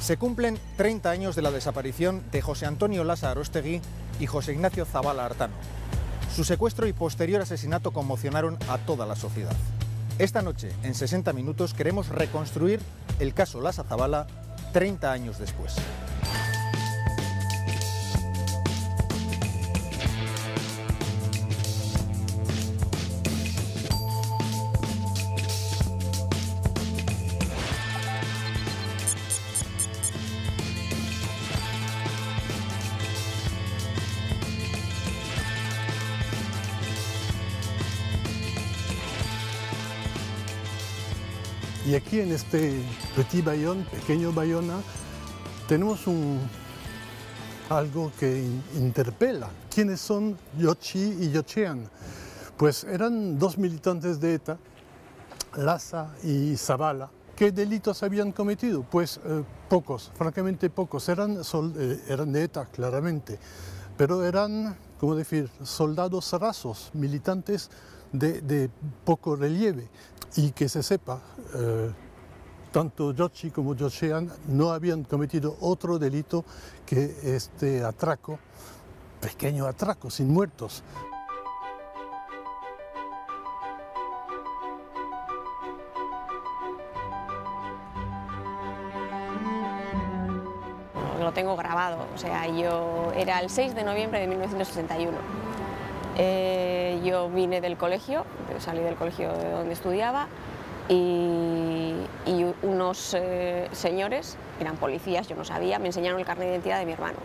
Se cumplen 30 años de la desaparición de José Antonio Lasa Arostegui y José Ignacio Zavala Artano. Su secuestro y posterior asesinato conmocionaron a toda la sociedad. Esta noche, en 60 minutos, queremos reconstruir el caso Lasa Zavala 30 años después. Y aquí en este Petit Bayonne, pequeño Bayona, tenemos algo que in- interpela. ¿Quiénes son Yochi y Yochean? Pues eran dos militantes de ETA, Laza y Zavala. ¿Qué delitos habían cometido? Pues eh, pocos, francamente pocos. Eh, eran de ETA, claramente, pero eran, ¿cómo decir?, soldados rasos, militantes de poco relieve. Y que se sepa, eh, tanto Yoshi como Joshean no habían cometido otro delito que este atraco, pequeño atraco, sin muertos. lo tengo grabado. O sea, yo era el 6 de noviembre de 1961. Eh, yo vine del colegio, salí del colegio de donde estudiaba y, unos eh, señores, eran policías, yo no sabía, me enseñaron el carnet de identidad de mi hermano.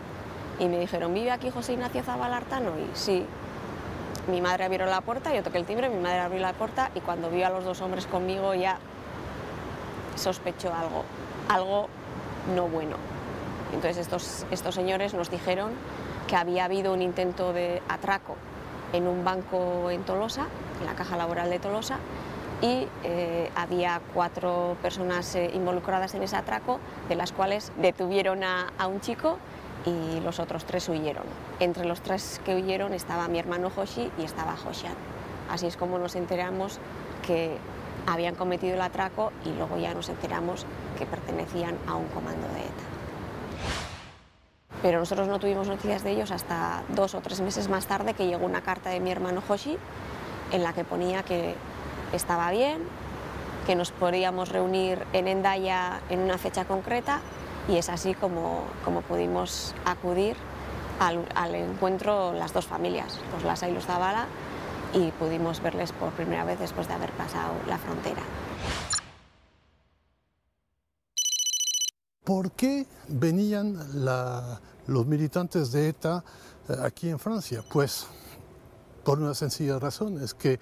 Y me dijeron, ¿vive aquí José Ignacio Zabalartano? Y sí. Mi madre abrió la puerta, yo toqué el timbre, mi madre abrió la puerta y cuando vio a los dos hombres conmigo ya sospechó algo, algo no bueno. Entonces estos, estos señores nos dijeron que había habido un intento de atraco en un banco en Tolosa, en la caja laboral de Tolosa, y eh, había cuatro personas eh, involucradas en ese atraco, de las cuales detuvieron a, un chico y los otros tres huyeron. Entre los tres que huyeron estaba mi hermano Hoshi y estaba Hoshan. Así es como nos enteramos que habían cometido el atraco y luego ya nos enteramos que pertenecían a un comando de ETA pero nosotros no tuvimos noticias de ellos hasta dos o tres meses más tarde que llegó una carta de mi hermano Hoshi en la que ponía que estaba bien, que nos podíamos reunir en Endaya en una fecha concreta y es así como, como pudimos acudir al, encuentro las dos familias, los Lasa y los Zavala, y pudimos verles por primera vez después de haber pasado la frontera. ¿Por qué venían los militantes de ETA eh, aquí en Francia? Pues por una sencilla razón, es que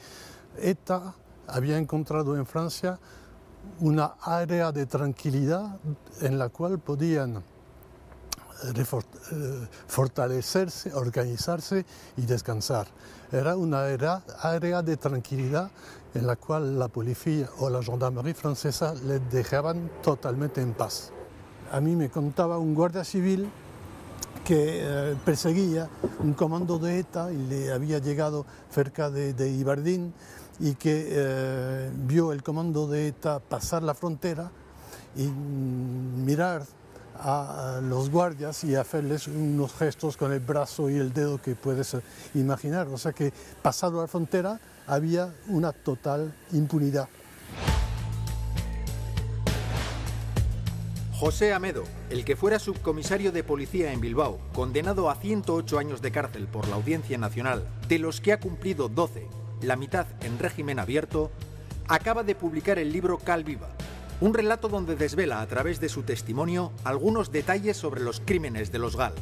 ETA había encontrado en Francia una área de tranquilidad en la cual podían fortalecerse, organizarse y descansar. Era una área de tranquilidad en la cual la policía o la gendarmería francesa les dejaban totalmente en paz. A mí me contaba un guardia civil que eh, perseguía un comando de ETA y le había llegado cerca de, de Ibardín y que eh, vio el comando de ETA pasar la frontera y mm, mirar a, a los guardias y hacerles unos gestos con el brazo y el dedo que puedes imaginar. O sea que pasado la frontera había una total impunidad. José Amedo, el que fuera subcomisario de policía en Bilbao, condenado a 108 años de cárcel por la Audiencia Nacional, de los que ha cumplido 12, la mitad en régimen abierto, acaba de publicar el libro Cal Viva, un relato donde desvela a través de su testimonio algunos detalles sobre los crímenes de los GAL.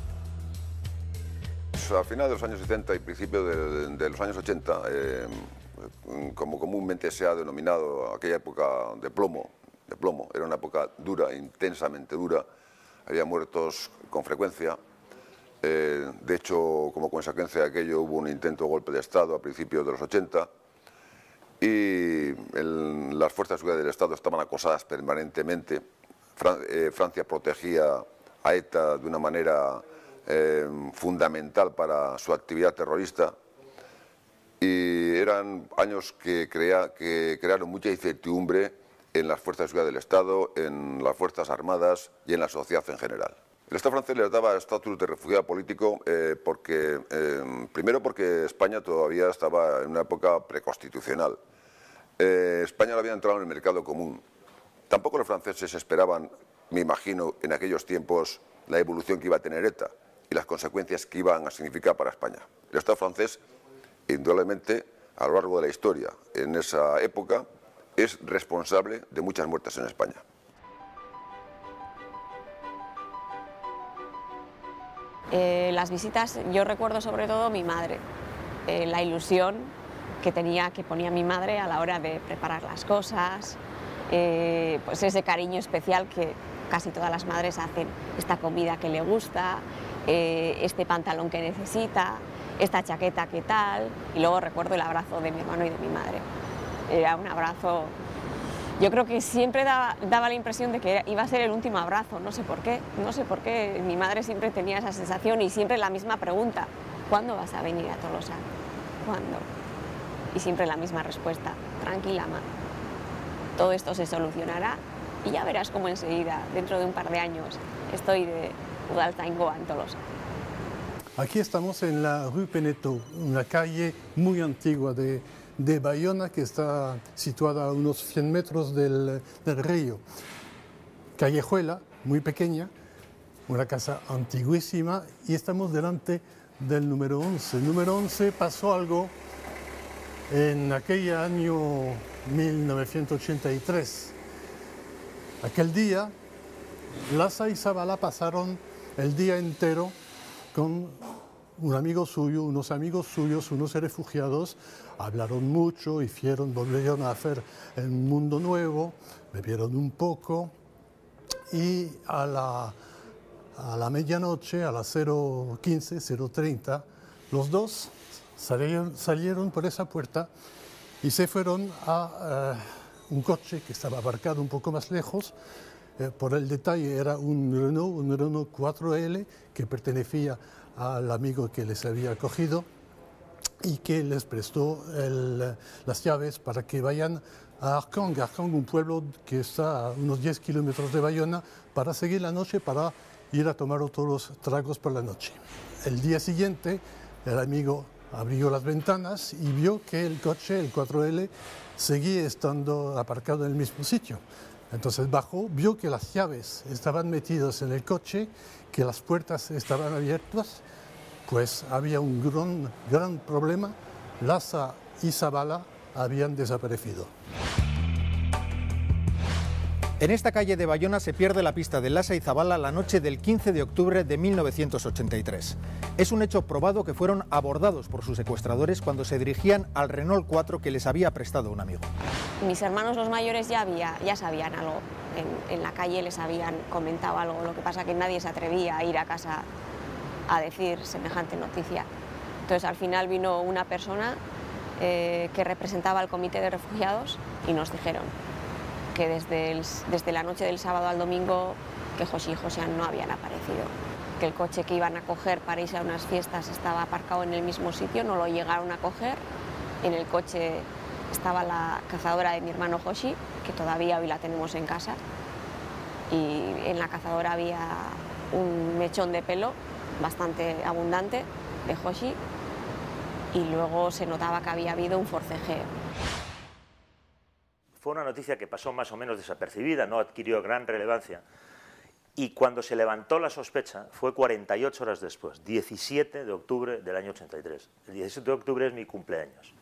A finales de los años 70 y principios de, de los años 80, eh, como comúnmente se ha denominado aquella época de plomo, de plomo. Era una época dura, intensamente dura. Había muertos con frecuencia. Eh, de hecho, como consecuencia de aquello, hubo un intento de golpe de Estado a principios de los 80 y las fuerzas del Estado estaban acosadas permanentemente. Eh, Francia protegía a ETA de una manera eh, fundamental para su actividad terrorista y eran años que crearon mucha incertidumbre en las fuerzas de seguridad del Estado, en las Fuerzas Armadas y en la sociedad en general. El Estado francés les daba estatus de refugiado político eh, porque, eh, primero porque España todavía estaba en una época preconstitucional. Eh, España no había entrado en el mercado común. Tampoco los franceses esperaban, me imagino, en aquellos tiempos la evolución que iba a tener ETA y las consecuencias que iban a significar para España. El Estado francés, indudablemente, a lo largo de la historia, en esa época, es responsable de muchas muertes en España. Eh, las visitas, yo recuerdo sobre todo mi madre, eh, la ilusión que tenía, que ponía mi madre a la hora de preparar las cosas, eh, pues ese cariño especial que casi todas las madres hacen, esta comida que le gusta, este pantalón que necesita, esta chaqueta que tal, y luego recuerdo el abrazo de mi hermano y de mi madre. Era un abrazo yo creo que siempre daba, la impresión de que iba a ser el último abrazo, no sé por qué, no sé por qué. Mi madre siempre tenía esa sensación y siempre la misma pregunta, ¿cuándo vas a venir a Tolosa? ¿Cuándo? Y siempre la misma respuesta, tranquila, ma. Todo esto se solucionará y ya verás cómo enseguida, dentro de un par de años, estoy de Udaltaingoa en Tolosa. Aquí estamos en la Rue Peneto, una calle muy antigua de, de Bayona que está situada a unos 100 metros del, río. Callejuela, muy pequeña, una casa antiguísima y estamos delante del número 11. El número 11 pasó algo en aquel año 1983. Aquel día, Laza y Zabala pasaron el día entero con un amigo suyo, unos amigos suyos, unos refugiados, hablaron mucho, hicieron, volvieron a hacer el mundo nuevo, bebieron un poco y a la, a la medianoche, a las 0.15, 0.30, los dos salieron, salieron, por esa puerta y se fueron a eh, un coche que estaba aparcado un poco más lejos. Eh, por el detalle era un Renault, un Renault 4L que pertenecía al amigo que les había acogido y que les prestó las llaves para que vayan a Arcang, Arcang, un pueblo que está a unos 10 kilómetros de Bayona, para seguir la noche, para ir a tomar otros tragos por la noche. El día siguiente, el amigo abrió las ventanas y vio que el coche, el 4L, seguía estando aparcado en el mismo sitio. Entonces bajó, vio que las llaves estaban metidas en el coche, que las puertas estaban abiertas, pues había un gran, gran problema. Laza y Zabala habían desaparecido. En esta calle de Bayona se pierde la pista de Lasa y Zabala la noche del 15 de octubre de 1983. Es un hecho probado que fueron abordados por sus secuestradores cuando se dirigían al Renault 4 que les había prestado un amigo. Mis hermanos los mayores ya, sabían algo, en, la calle les habían comentado algo, lo que pasa que nadie se atrevía a ir a casa a decir semejante noticia. Entonces al final vino una persona eh, que representaba al comité de refugiados y nos dijeron, que desde, desde la noche del sábado al domingo que José y José no habían aparecido, que el coche que iban a coger para irse a unas fiestas estaba aparcado en el mismo sitio, no lo llegaron a coger, en el coche estaba la cazadora de mi hermano Joshi, que todavía hoy la tenemos en casa, y en la cazadora había un mechón de pelo bastante abundante de Hoshi y luego se notaba que había habido un forcejeo fue una noticia que pasó más o menos desapercibida, no adquirió gran relevancia. Y cuando se levantó la sospecha fue 48 horas después, 17 de octubre del año 83. El 17 de octubre es mi cumpleaños.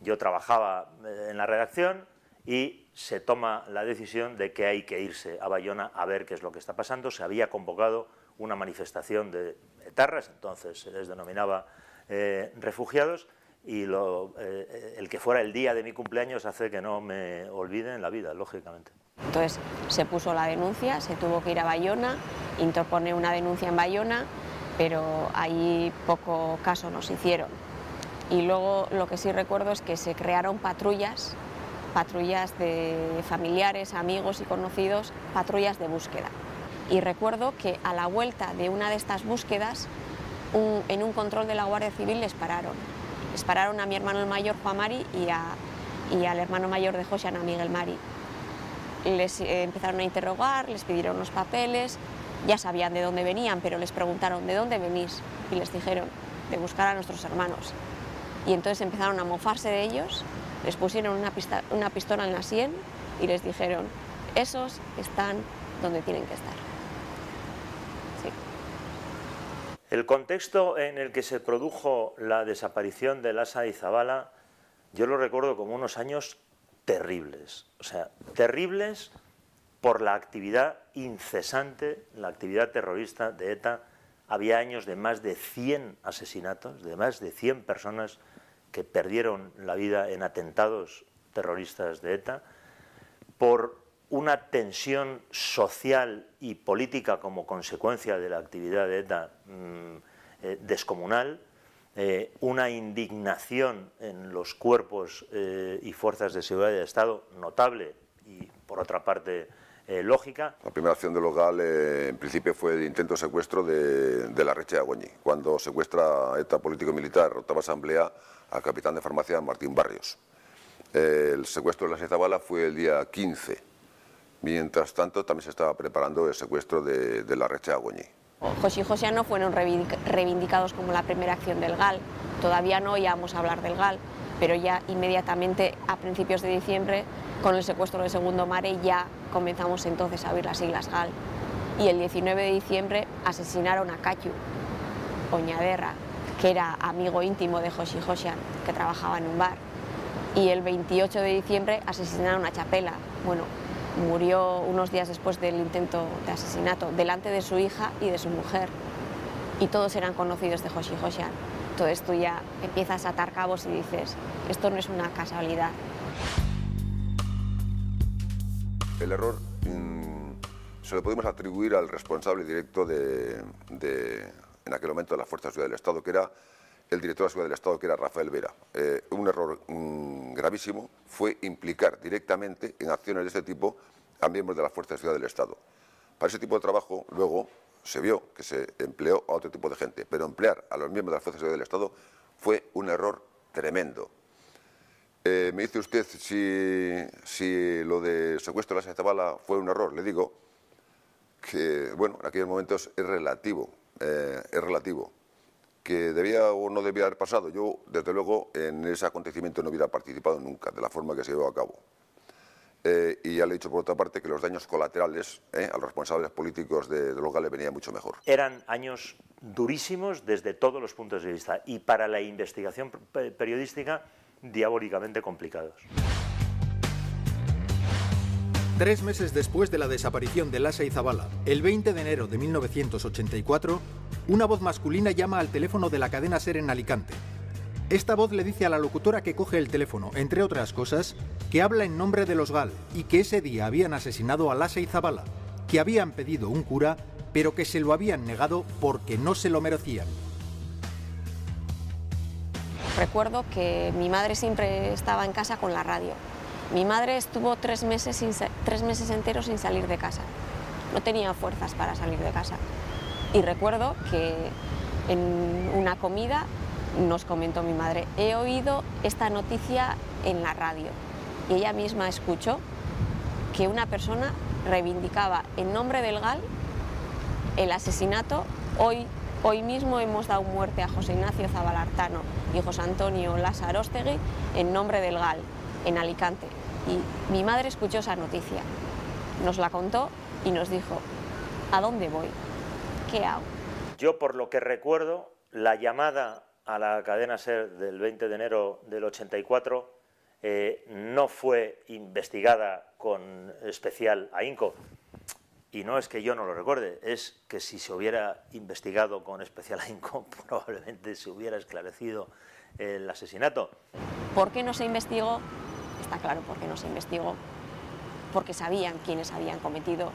Yo trabajaba eh, en la redacción y se toma la decisión de que hay que irse a Bayona a ver qué es lo que está pasando. Se había convocado una manifestación de etarras, entonces se les denominaba eh, refugiados, y eh, el que fuera el día de mi cumpleaños hace que no me olvide en la vida, lógicamente. Entonces se puso la denuncia, se tuvo que ir a Bayona, interpone una denuncia en Bayona, pero ahí poco caso nos hicieron. Y luego lo que sí recuerdo es que se crearon patrullas, patrullas de familiares, amigos y conocidos, patrullas de búsqueda. Y recuerdo que a la vuelta de una de estas búsquedas, en un control de la Guardia Civil les pararon dispararon a mi hermano el mayor Juan Mari y, a, y al hermano mayor de José, a Miguel Mari. les eh, empezaron a interrogar, les pidieron los papeles, ya sabían de dónde venían, pero les preguntaron, ¿de dónde venís? Y les dijeron, de buscar a nuestros hermanos. Y entonces empezaron a mofarse de ellos, les pusieron una, una pistola en la sien y les dijeron, esos están donde tienen que estar. Sí. El contexto en el que se produjo la desaparición de Lasa y Zabala, yo lo recuerdo como unos años terribles, o sea, terribles por la actividad incesante, la actividad terrorista de ETA. Había años de más de 100 asesinatos, de más de 100 personas que perdieron la vida en atentados terroristas de ETA, por una tensión social y política como consecuencia de la actividad de ETA mm, eh, descomunal, eh, una indignación en los cuerpos eh, y fuerzas de seguridad de Estado notable y, por otra parte, lógica. La primera acción de Logal, en principio, fue el intento de secuestro de, la Reche de cuando secuestra ETA político-militar, octava asamblea, al capitán de farmacia Martín Barrios. el secuestro de la Sezabala fue el día 15 Mientras tanto, también se estaba preparando el secuestro de, la Reche Agoñi. José y José no fueron reivindicados como la primera acción del GAL. Todavía no oíamos hablar del GAL, pero ya inmediatamente a principios de diciembre, con el secuestro del segundo Mare, ya comenzamos entonces a oír las siglas GAL. Y el 19 de diciembre asesinaron a Cachu Oñaderra, que era amigo íntimo de José Josian, que trabajaba en un bar. Y el 28 de diciembre asesinaron a Chapela. Bueno, murió unos días después del intento de asesinato, delante de su hija y de su mujer. Y todos eran conocidos de Hoshi Hoshian. Todo esto ya empiezas a atar cabos y dices, esto no es una casualidad. El error mm, se lo podemos atribuir al responsable directo de, en aquel momento, de la Fuerza de Seguridad del Estado, que era el director de la Seguridad del Estado, que era Rafael Vera. Eh, un error mm, gravísimo fue implicar directamente en acciones de este tipo a miembros de la Fuerza de Seguridad del Estado. Para ese tipo de trabajo, luego se vio que se empleó a otro tipo de gente, pero emplear a los miembros de la Fuerza de Seguridad del Estado fue un error tremendo. Eh, me dice usted si, lo de secuestro de la Zabala fue un error. Le digo que, bueno, en aquellos momentos es relativo, eh, es relativo que debía o no debía haber pasado. Yo, desde luego, en ese acontecimiento no hubiera participado nunca, de la forma que se llevó a cabo. Eh, y ya le he dicho por otra parte que los daños colaterales eh, a los responsables políticos de, de los venían mucho mejor. Eran años durísimos desde todos los puntos de vista y para la investigación periodística diabólicamente complicados. Tres meses después de la desaparición de Lasa y Zabala, el 20 de enero de 1984, una voz masculina llama al teléfono de la cadena SER en Alicante. Esta voz le dice a la locutora que coge el teléfono, entre otras cosas, que habla en nombre de los GAL y que ese día habían asesinado a Lasa y Zabala, que habían pedido un cura, pero que se lo habían negado porque no se lo merecían. Recuerdo que mi madre siempre estaba en casa con la radio mi madre estuvo tres meses, enteros sin salir de casa. No tenía fuerzas para salir de casa. Y recuerdo que en una comida nos comentó mi madre, he oído esta noticia en la radio. Y ella misma escuchó que una persona reivindicaba en nombre del GAL el asesinato. Hoy, hoy mismo hemos dado muerte a José Ignacio Zabalartano y José Antonio Lázaro en nombre del GAL en Alicante. Y mi madre escuchó esa noticia, nos la contó y nos dijo, ¿a dónde voy? ¿Qué hago? Yo, por lo que recuerdo, la llamada a la cadena SER del 20 de enero del 84 eh, no fue investigada con especial ahínco. Y no es que yo no lo recuerde, es que si se hubiera investigado con especial ahínco, probablemente se hubiera esclarecido el asesinato. ¿Por qué no se investigó? Está claro porque no se investigó, porque sabían quiénes habían cometido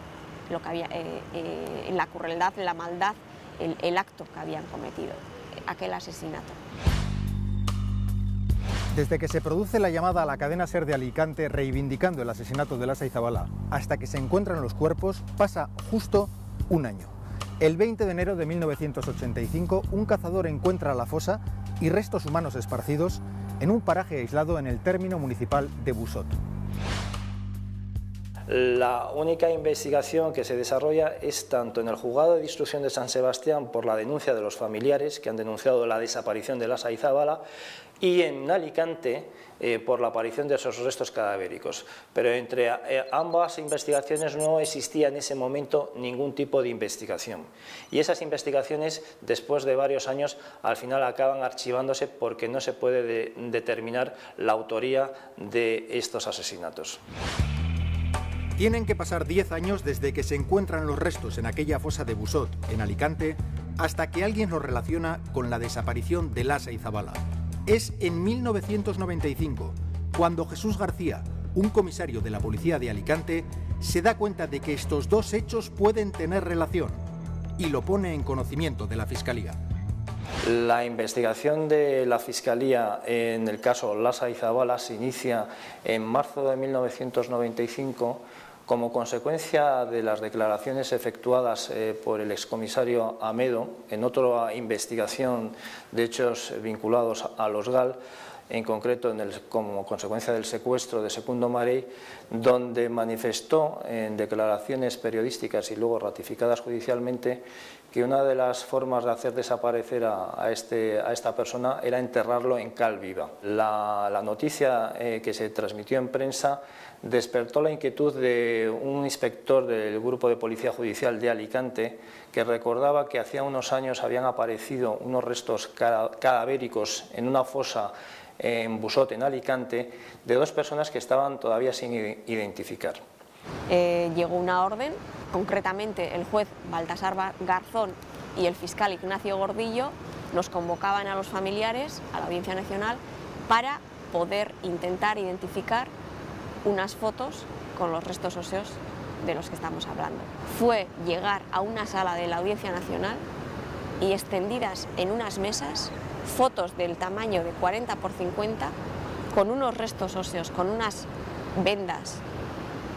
lo que había, eh, eh, la crueldad, la maldad, el, acto que habían cometido, aquel asesinato. Desde que se produce la llamada a la cadena SER de Alicante reivindicando el asesinato de Lasa Izabala hasta que se encuentran los cuerpos, pasa justo un año. El 20 de enero de 1985, un cazador encuentra la fosa y restos humanos esparcidos en un paraje aislado en el término municipal de Busot. La única investigación que se desarrolla es tanto en el juzgado de instrucción de San Sebastián por la denuncia de los familiares que han denunciado la desaparición de Lasa y Zabala y en Alicante eh, por la aparición de esos restos cadavéricos. Pero entre eh, ambas investigaciones no existía en ese momento ningún tipo de investigación. Y esas investigaciones, después de varios años, al final acaban archivándose porque no se puede determinar la autoría de estos asesinatos. Tienen que pasar 10 años desde que se encuentran los restos en aquella fosa de Busot, en Alicante, hasta que alguien los relaciona con la desaparición de Lasa y Zabala. Es en 1995 cuando Jesús García, un comisario de la policía de Alicante, se da cuenta de que estos dos hechos pueden tener relación y lo pone en conocimiento de la Fiscalía. La investigación de la Fiscalía en el caso Lasa y Zabala se inicia en marzo de 1995 como consecuencia de las declaraciones efectuadas eh, por el excomisario Amedo en otra investigación de hechos vinculados a los GAL, en concreto como consecuencia del secuestro de Secundo Marey, donde manifestó en declaraciones periodísticas y luego ratificadas judicialmente que una de las formas de hacer desaparecer a, este, esta persona era enterrarlo en cal viva. La, noticia eh, que se transmitió en prensa despertó la inquietud de un inspector del Grupo de Policía Judicial de Alicante que recordaba que hacía unos años habían aparecido unos restos cadavéricos en una fosa en Busot, en Alicante, de dos personas que estaban todavía sin identificar. Eh, llegó una orden, concretamente el juez Baltasar Garzón y el fiscal Ignacio Gordillo nos convocaban a los familiares, a la Audiencia Nacional, para poder intentar identificar unas fotos con los restos óseos de los que estamos hablando. Fue llegar a una sala de la Audiencia Nacional y extendidas en unas mesas fotos del tamaño de 40 por 50 con unos restos óseos, con unas vendas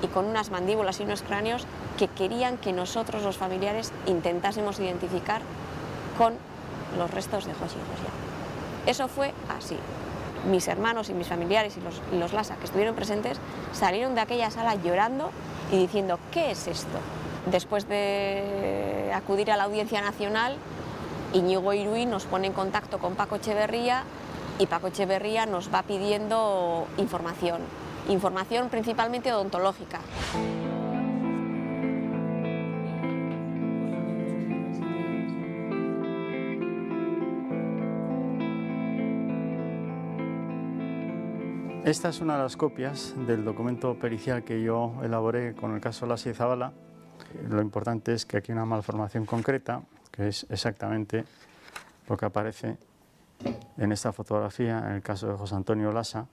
y con unas mandíbulas y unos cráneos que querían que nosotros los familiares intentásemos identificar con los restos de José y Eso fue así mis hermanos y mis familiares y los, los Lasa que estuvieron presentes salieron de aquella sala llorando y diciendo, ¿qué es esto? Después de acudir a la Audiencia Nacional, Iñigo Iruí nos pone en contacto con Paco Echeverría y Paco Echeverría nos va pidiendo información, información principalmente odontológica. Esta es una de las copias del documento pericial que yo elaboré con el caso Lasi Zabala. Lo importante es que aquí hay una malformación concreta, que es exactamente lo que aparece en esta fotografía, en el caso de José Antonio Lasa,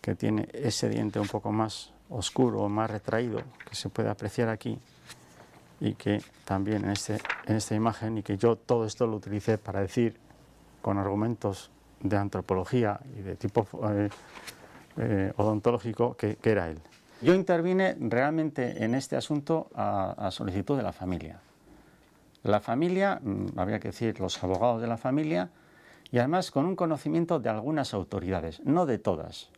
que tiene ese diente un poco más oscuro, más retraído, que se puede apreciar aquí, y que también en, este, en esta imagen, y que yo todo esto lo utilicé para decir con argumentos de antropología y de tipo eh, eh, odontológico que, era él. Yo intervine realmente en este asunto a, solicitud de la familia. La familia, mm, había que decir los abogados de la familia, y además con un conocimiento de algunas autoridades, no de todas,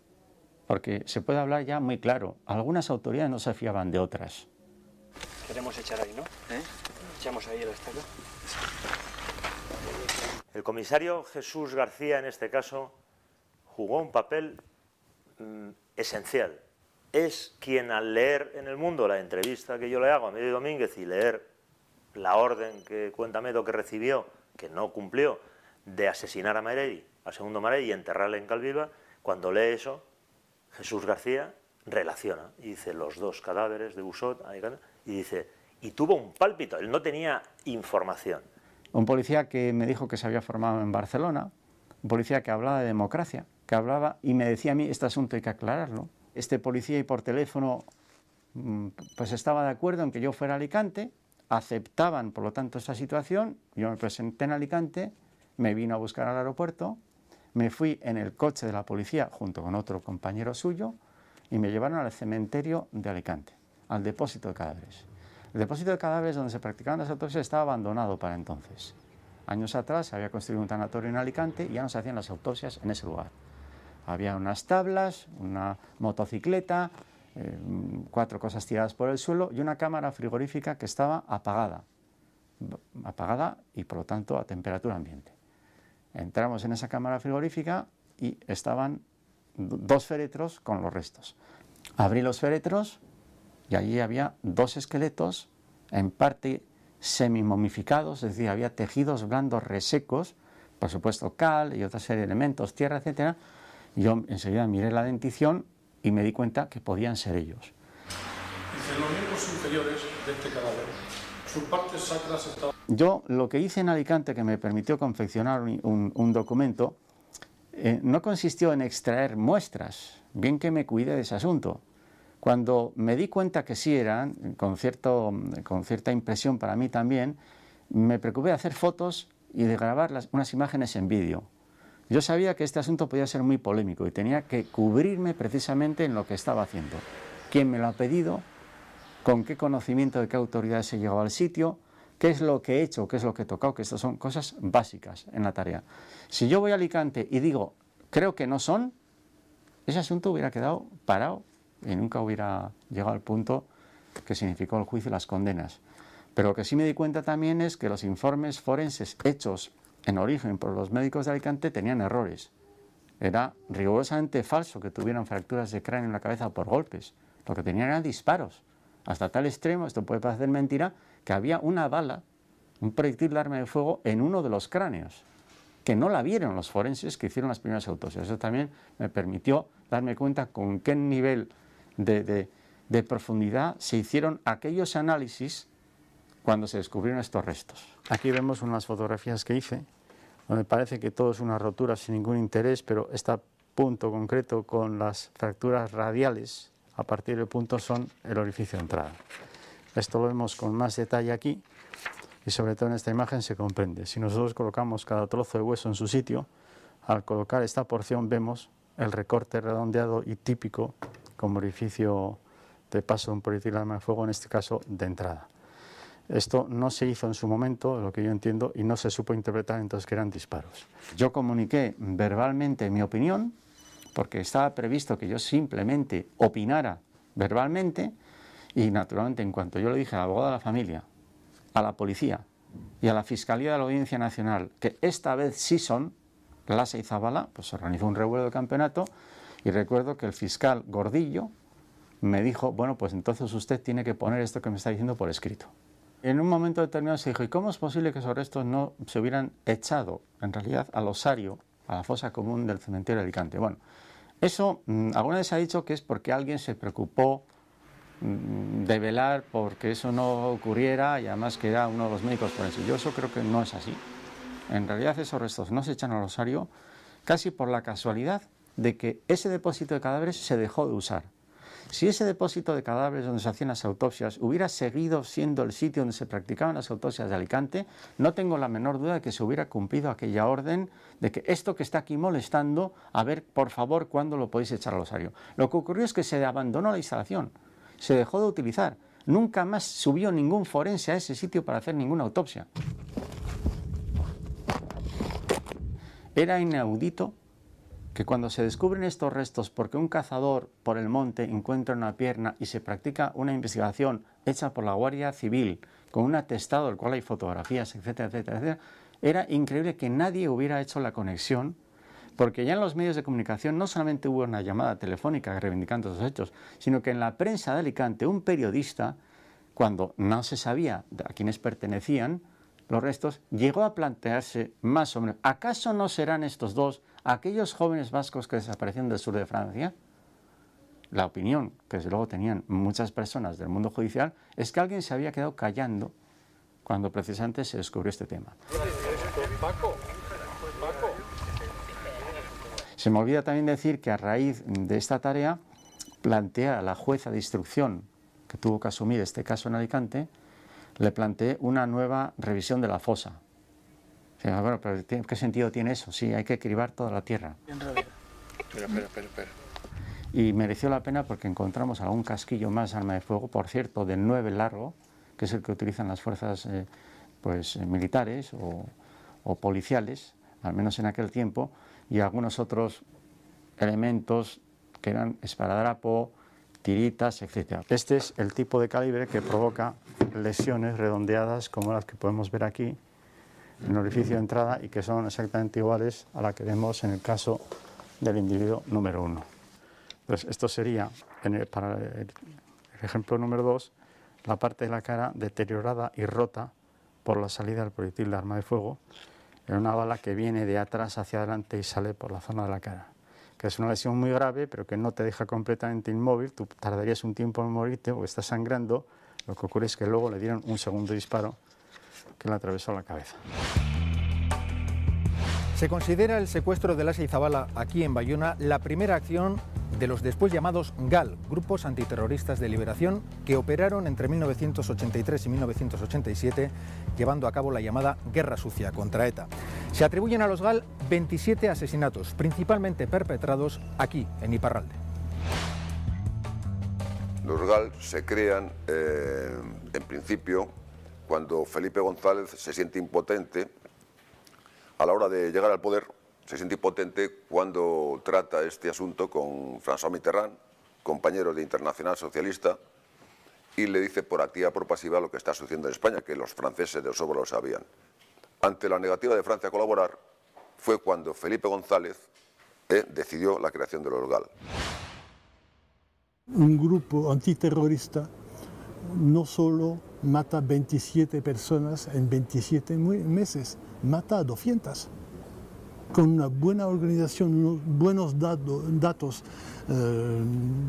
porque se puede hablar ya muy claro, algunas autoridades no se fiaban de otras. Queremos echar ahí, ¿no? ¿Eh? Echamos ahí el estaca. El comisario Jesús García, en este caso, jugó un papel mm, esencial. Es quien al leer en el mundo la entrevista que yo le hago a Medio Domínguez y leer la orden que cuenta Medo que recibió, que no cumplió, de asesinar a Marey, a segundo Marey y enterrarle en Calviva, cuando lee eso, Jesús García relaciona y dice los dos cadáveres de Busot, y dice, y tuvo un pálpito, él no tenía información un policía que me dijo que se había formado en Barcelona, un policía que hablaba de democracia, que hablaba y me decía a mí, este asunto hay que aclararlo. Este policía y por teléfono mm, pues estaba de acuerdo en que yo fuera a Alicante, aceptaban por lo tanto esta situación, yo me presenté en Alicante, me vino a buscar al aeropuerto, me fui en el coche de la policía junto con otro compañero suyo y me llevaron al cementerio de Alicante, al depósito de cadáveres. El depósito de cadáveres donde se practicaban las autopsias estaba abandonado para entonces. Años atrás se había construido un tanatorio en Alicante y ya no se hacían las autopsias en ese lugar. Había unas tablas, una motocicleta eh, cuatro cosas tiradas por el suelo y una cámara frigorífica que estaba apagada, apagada y por lo tanto a temperatura ambiente. Entramos en esa cámara frigorífica y estaban dos féretros con los restos. Abrí los féretros y allí había dos esqueletos, en parte semi-momificados, es decir, había tejidos blandos resecos, por supuesto cal y otra serie de elementos, tierra, etc. Yo enseguida miré la dentición y me di cuenta que podían ser ellos. Dice, los miembros inferiores de este cadáver, sus partes sacras estaban... Yo lo que hice en Alicante, que me permitió confeccionar un, un documento, eh, no consistió en extraer muestras, bien que me cuide de ese asunto. Cuando me di cuenta que sí eran, con, cierto, con cierta impresión para mí también, me preocupé de hacer fotos y de grabar las, unas imágenes en vídeo. Yo sabía que este asunto podía ser muy polémico y tenía que cubrirme precisamente en lo que estaba haciendo. ¿Quién me lo ha pedido? ¿Con qué conocimiento de qué autoridad se llegado al sitio? ¿Qué es lo que he hecho? ¿Qué es lo que he tocado? Que estas son cosas básicas en la tarea. Si yo voy a Alicante y digo, creo que no son, ese asunto hubiera quedado parado y nunca hubiera llegado al punto que significó el juicio y las condenas. Pero lo que sí me di cuenta también es que los informes forenses hechos en origen por los médicos de Alicante tenían errores. Era rigurosamente falso que tuvieran fracturas de cráneo en la cabeza por golpes. Lo que tenían eran disparos. Hasta tal extremo, esto puede parecer mentira, que había una bala, un proyectil de arma de fuego en uno de los cráneos, que no la vieron los forenses que hicieron las primeras autopsias. Eso también me permitió darme cuenta con qué nivel de, profundidad se hicieron aquellos análisis cuando se descubrieron estos restos. Aquí vemos unas fotografías que hice donde parece que todo es una rotura sin ningún interés, pero este punto concreto con las fracturas radiales, a partir del punto son el orificio de entrada. Esto lo vemos con más detalle aquí y sobre todo en esta imagen se comprende. Si nosotros colocamos cada trozo de hueso en su sitio, al colocar esta porción vemos el recorte redondeado y típico como orificio de paso de un proyectil de arma de fuego, en este caso de entrada. Esto no se hizo en su momento, lo que yo entiendo, y no se supo interpretar entonces que eran disparos. Yo comuniqué verbalmente mi opinión, porque estaba previsto que yo simplemente opinara verbalmente, y naturalmente en cuanto yo le dije al abogado de la familia, a la policía y a la Fiscalía de la Audiencia Nacional, que esta vez sí son, Lasa y Zabala, pues se organizó un revuelo de campeonato, y recuerdo que el fiscal Gordillo me dijo, bueno, pues entonces usted tiene que poner esto que me está diciendo por escrito. En un momento determinado se dijo, ¿y cómo es posible que esos restos no se hubieran echado, en realidad, al osario, a la fosa común del cementerio de Alicante? Bueno, eso mm, alguna vez se ha dicho que es porque alguien se preocupó mm, de velar porque eso no ocurriera y además que era uno de los médicos forenses. Yo eso creo que no es así. En realidad esos restos no se echan al osario casi por la casualidad de que ese depósito de cadáveres se dejó de usar. Si ese depósito de cadáveres donde se hacían las autopsias hubiera seguido siendo el sitio donde se practicaban las autopsias de Alicante, no tengo la menor duda de que se hubiera cumplido aquella orden de que esto que está aquí molestando, a ver, por favor, cuándo lo podéis echar al osario. Lo que ocurrió es que se abandonó la instalación, se dejó de utilizar. Nunca más subió ningún forense a ese sitio para hacer ninguna autopsia. Era inaudito que cuando se descubren estos restos porque un cazador por el monte encuentra una pierna y se practica una investigación hecha por la Guardia Civil con un atestado del cual hay fotografías, etcétera, etcétera, era increíble que nadie hubiera hecho la conexión porque ya en los medios de comunicación no solamente hubo una llamada telefónica reivindicando esos hechos, sino que en la prensa de Alicante un periodista, cuando no se sabía a quiénes pertenecían los restos, llegó a plantearse más o menos, ¿acaso no serán estos dos aquellos jóvenes vascos que desaparecieron del sur de Francia, la opinión que desde luego tenían muchas personas del mundo judicial es que alguien se había quedado callando cuando precisamente se descubrió este tema. Se me olvida también decir que a raíz de esta tarea plantea a la jueza de instrucción que tuvo que asumir este caso en Alicante, le planteé una nueva revisión de la fosa, bueno, pero ¿qué sentido tiene eso? Sí, hay que cribar toda la tierra. Y mereció la pena porque encontramos algún casquillo más arma de fuego, por cierto, de 9 largo, que es el que utilizan las fuerzas eh, pues, eh, militares o, o policiales, al menos en aquel tiempo, y algunos otros elementos que eran esparadrapo, tiritas, etc. Este es el tipo de calibre que provoca lesiones redondeadas como las que podemos ver aquí en el orificio de entrada y que son exactamente iguales a la que vemos en el caso del individuo número uno. Entonces, esto sería, para el ejemplo número dos, la parte de la cara deteriorada y rota por la salida del proyectil de arma de fuego en una bala que viene de atrás hacia adelante y sale por la zona de la cara. Que es una lesión muy grave, pero que no te deja completamente inmóvil. Tú tardarías un tiempo en morirte o estás sangrando. Lo que ocurre es que luego le dieron un segundo disparo que le atravesó la cabeza. Se considera el secuestro de Lasa Zabala aquí en Bayona la primera acción de los después llamados GAL, Grupos Antiterroristas de Liberación, que operaron entre 1983 y 1987, llevando a cabo la llamada Guerra Sucia contra ETA. Se atribuyen a los GAL 27 asesinatos, principalmente perpetrados aquí, en Iparralde. Los GAL se crean, eh, en principio, cuando Felipe González se siente impotente a la hora de llegar al poder, se siente impotente cuando trata este asunto con François Mitterrand, compañero de Internacional Socialista, y le dice por activa por pasiva lo que está sucediendo en España, que los franceses de sobra lo sabían. Ante la negativa de Francia a colaborar, fue cuando Felipe González eh, decidió la creación de los GAL. Un grupo antiterrorista no solo mata 27 personas en 27 meses, mata a 200. Con una buena organización, unos buenos datos eh,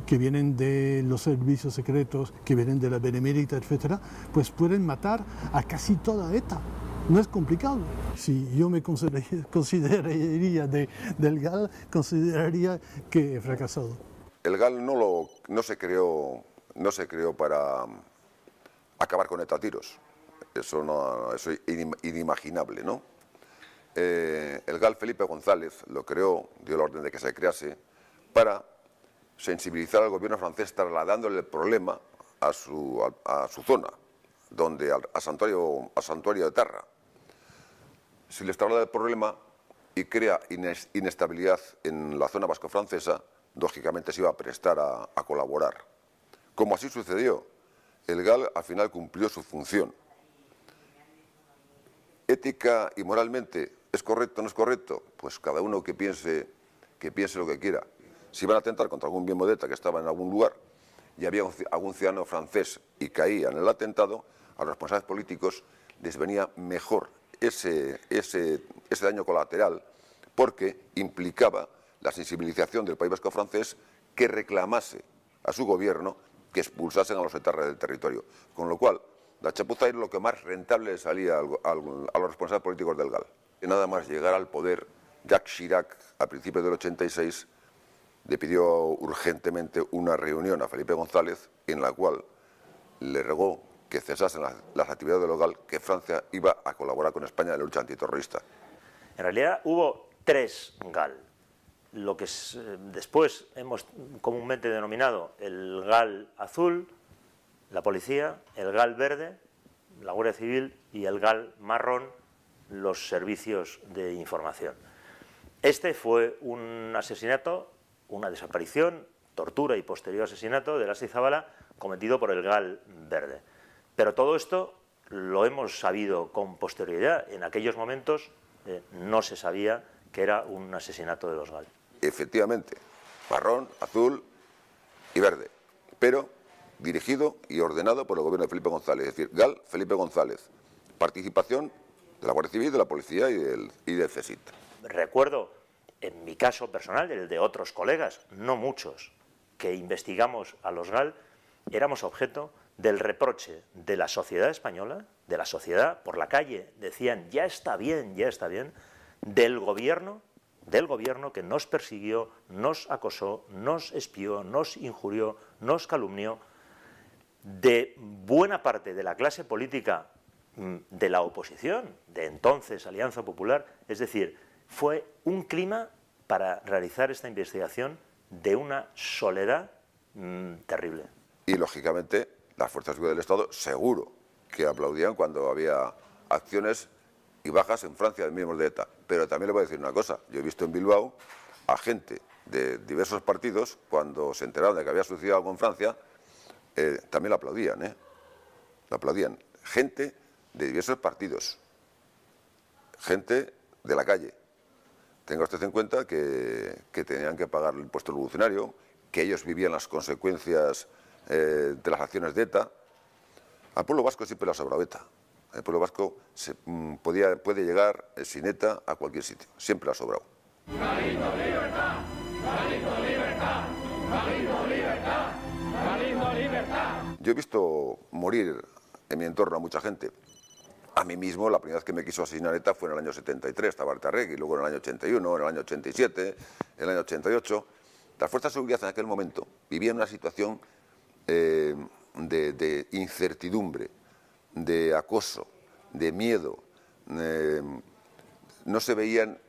que vienen de los servicios secretos, que vienen de la Benemérita, etc., pues pueden matar a casi toda ETA. No es complicado. Si yo me consideraría de, del GAL, consideraría que he fracasado. El GAL no, lo, no, se, creó, no se creó para acabar con ETA tiros. Eso, no, eso es inimaginable, ¿no? Eh, el GAL Felipe González lo creó, dio la orden de que se crease, para sensibilizar al gobierno francés trasladándole el problema a su, a, su zona, donde a, santuario, a Santuario de Terra. Si les traslada el problema y crea inestabilidad en la zona vasco-francesa, lógicamente se iba a prestar a colaborar. Como así sucedió, el GAL al final cumplió su función. Ética y moralmente, ¿es correcto o no es correcto? Pues cada uno que piense, que piense lo que quiera. Si van a atentar contra algún miembro de que estaba en algún lugar y había algún ciudadano francés y caía en el atentado, a los responsables políticos les venía mejor ese, ese daño colateral porque implicaba la sensibilización del País Vasco francés que reclamase a su gobierno que expulsasen a los etarras del territorio. Con lo cual, la chapuza era lo que más rentable le salía a los responsables políticos del GAL. Y nada más llegar al poder, Jacques Chirac, a principios del 86, le pidió urgentemente una reunión a Felipe González en la cual le regó que cesasen las, las actividades del GAL, que Francia iba a colaborar con España en la lucha antiterrorista. En realidad hubo tres GAL lo que eh, después hemos comúnmente denominado el GAL azul, la policía, el GAL verde, la Guardia Civil y el GAL marrón, los servicios de información. Este fue un asesinato, una desaparición, tortura y posterior asesinato de la Zabala cometido por el GAL verde. Pero todo esto lo hemos sabido con posterioridad. En aquellos momentos eh, no se sabía que era un asesinato de los GAL efectivamente, marrón, azul y verde, pero dirigido y ordenado por el gobierno de Felipe González, es decir, GAL Felipe González, participación de la Guardia Civil, de la Policía y del, y CESIT. Recuerdo, en mi caso personal, el de otros colegas, no muchos, que investigamos a los GAL, éramos objeto del reproche de la sociedad española, de la sociedad por la calle, decían, ya está bien, ya está bien, del gobierno del gobierno que nos persiguió, nos acosó, nos espió, nos injurió, nos calumnió, de buena parte de la clase política mm, de la oposición, de entonces Alianza Popular, es decir, fue un clima para realizar esta investigación de una soledad mm, terrible. Y lógicamente las fuerzas del Estado seguro que aplaudían cuando había acciones y bajas en Francia de miembros de ETA. Pero también le voy a decir una cosa, yo he visto en Bilbao a gente de diversos partidos, cuando se enteraron de que había sucedido algo en Francia, eh, también lo aplaudían, ¿eh? Lo aplaudían. Gente de diversos partidos, gente de la calle. Tenga usted en cuenta que, tenían que pagar el impuesto revolucionario, que ellos vivían las consecuencias eh, de las acciones de ETA. Al pueblo vasco siempre le ha sobrado ETA. El pueblo vasco se, mm, podía, puede llegar eh, sin ETA a cualquier sitio. Siempre ha sobrado. libertad! libertad! libertad! libertad! Yo he visto morir en mi entorno a mucha gente. A mí mismo, la primera vez que me quiso asesinar ETA fue en el año 73, estaba y luego en el año 81, en el año 87, en el año 88. Las fuerzas de seguridad en aquel momento vivían una situación eh, de, incertidumbre, de acoso, de miedo. Eh, no se veían,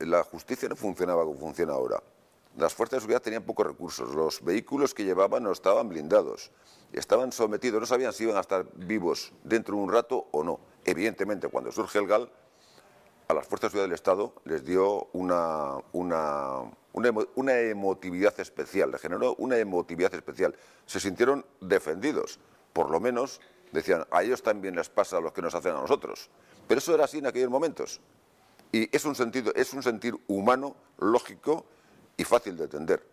la justicia no funcionaba como funciona ahora. Las fuerzas de seguridad tenían pocos recursos, los vehículos que llevaban no estaban blindados, estaban sometidos, no sabían si iban a estar vivos dentro de un rato o no evidentemente, cuando surge el GAL, a las fuerzas de seguridad del Estado les dio una, una, una, emotividad especial, le generó una emotividad especial. Se sintieron defendidos, por lo menos decían, a ellos también les pasa lo que nos hacen a nosotros. Pero eso era así en aquellos momentos. Y es un, sentido, es un sentir humano, lógico y fácil de entender.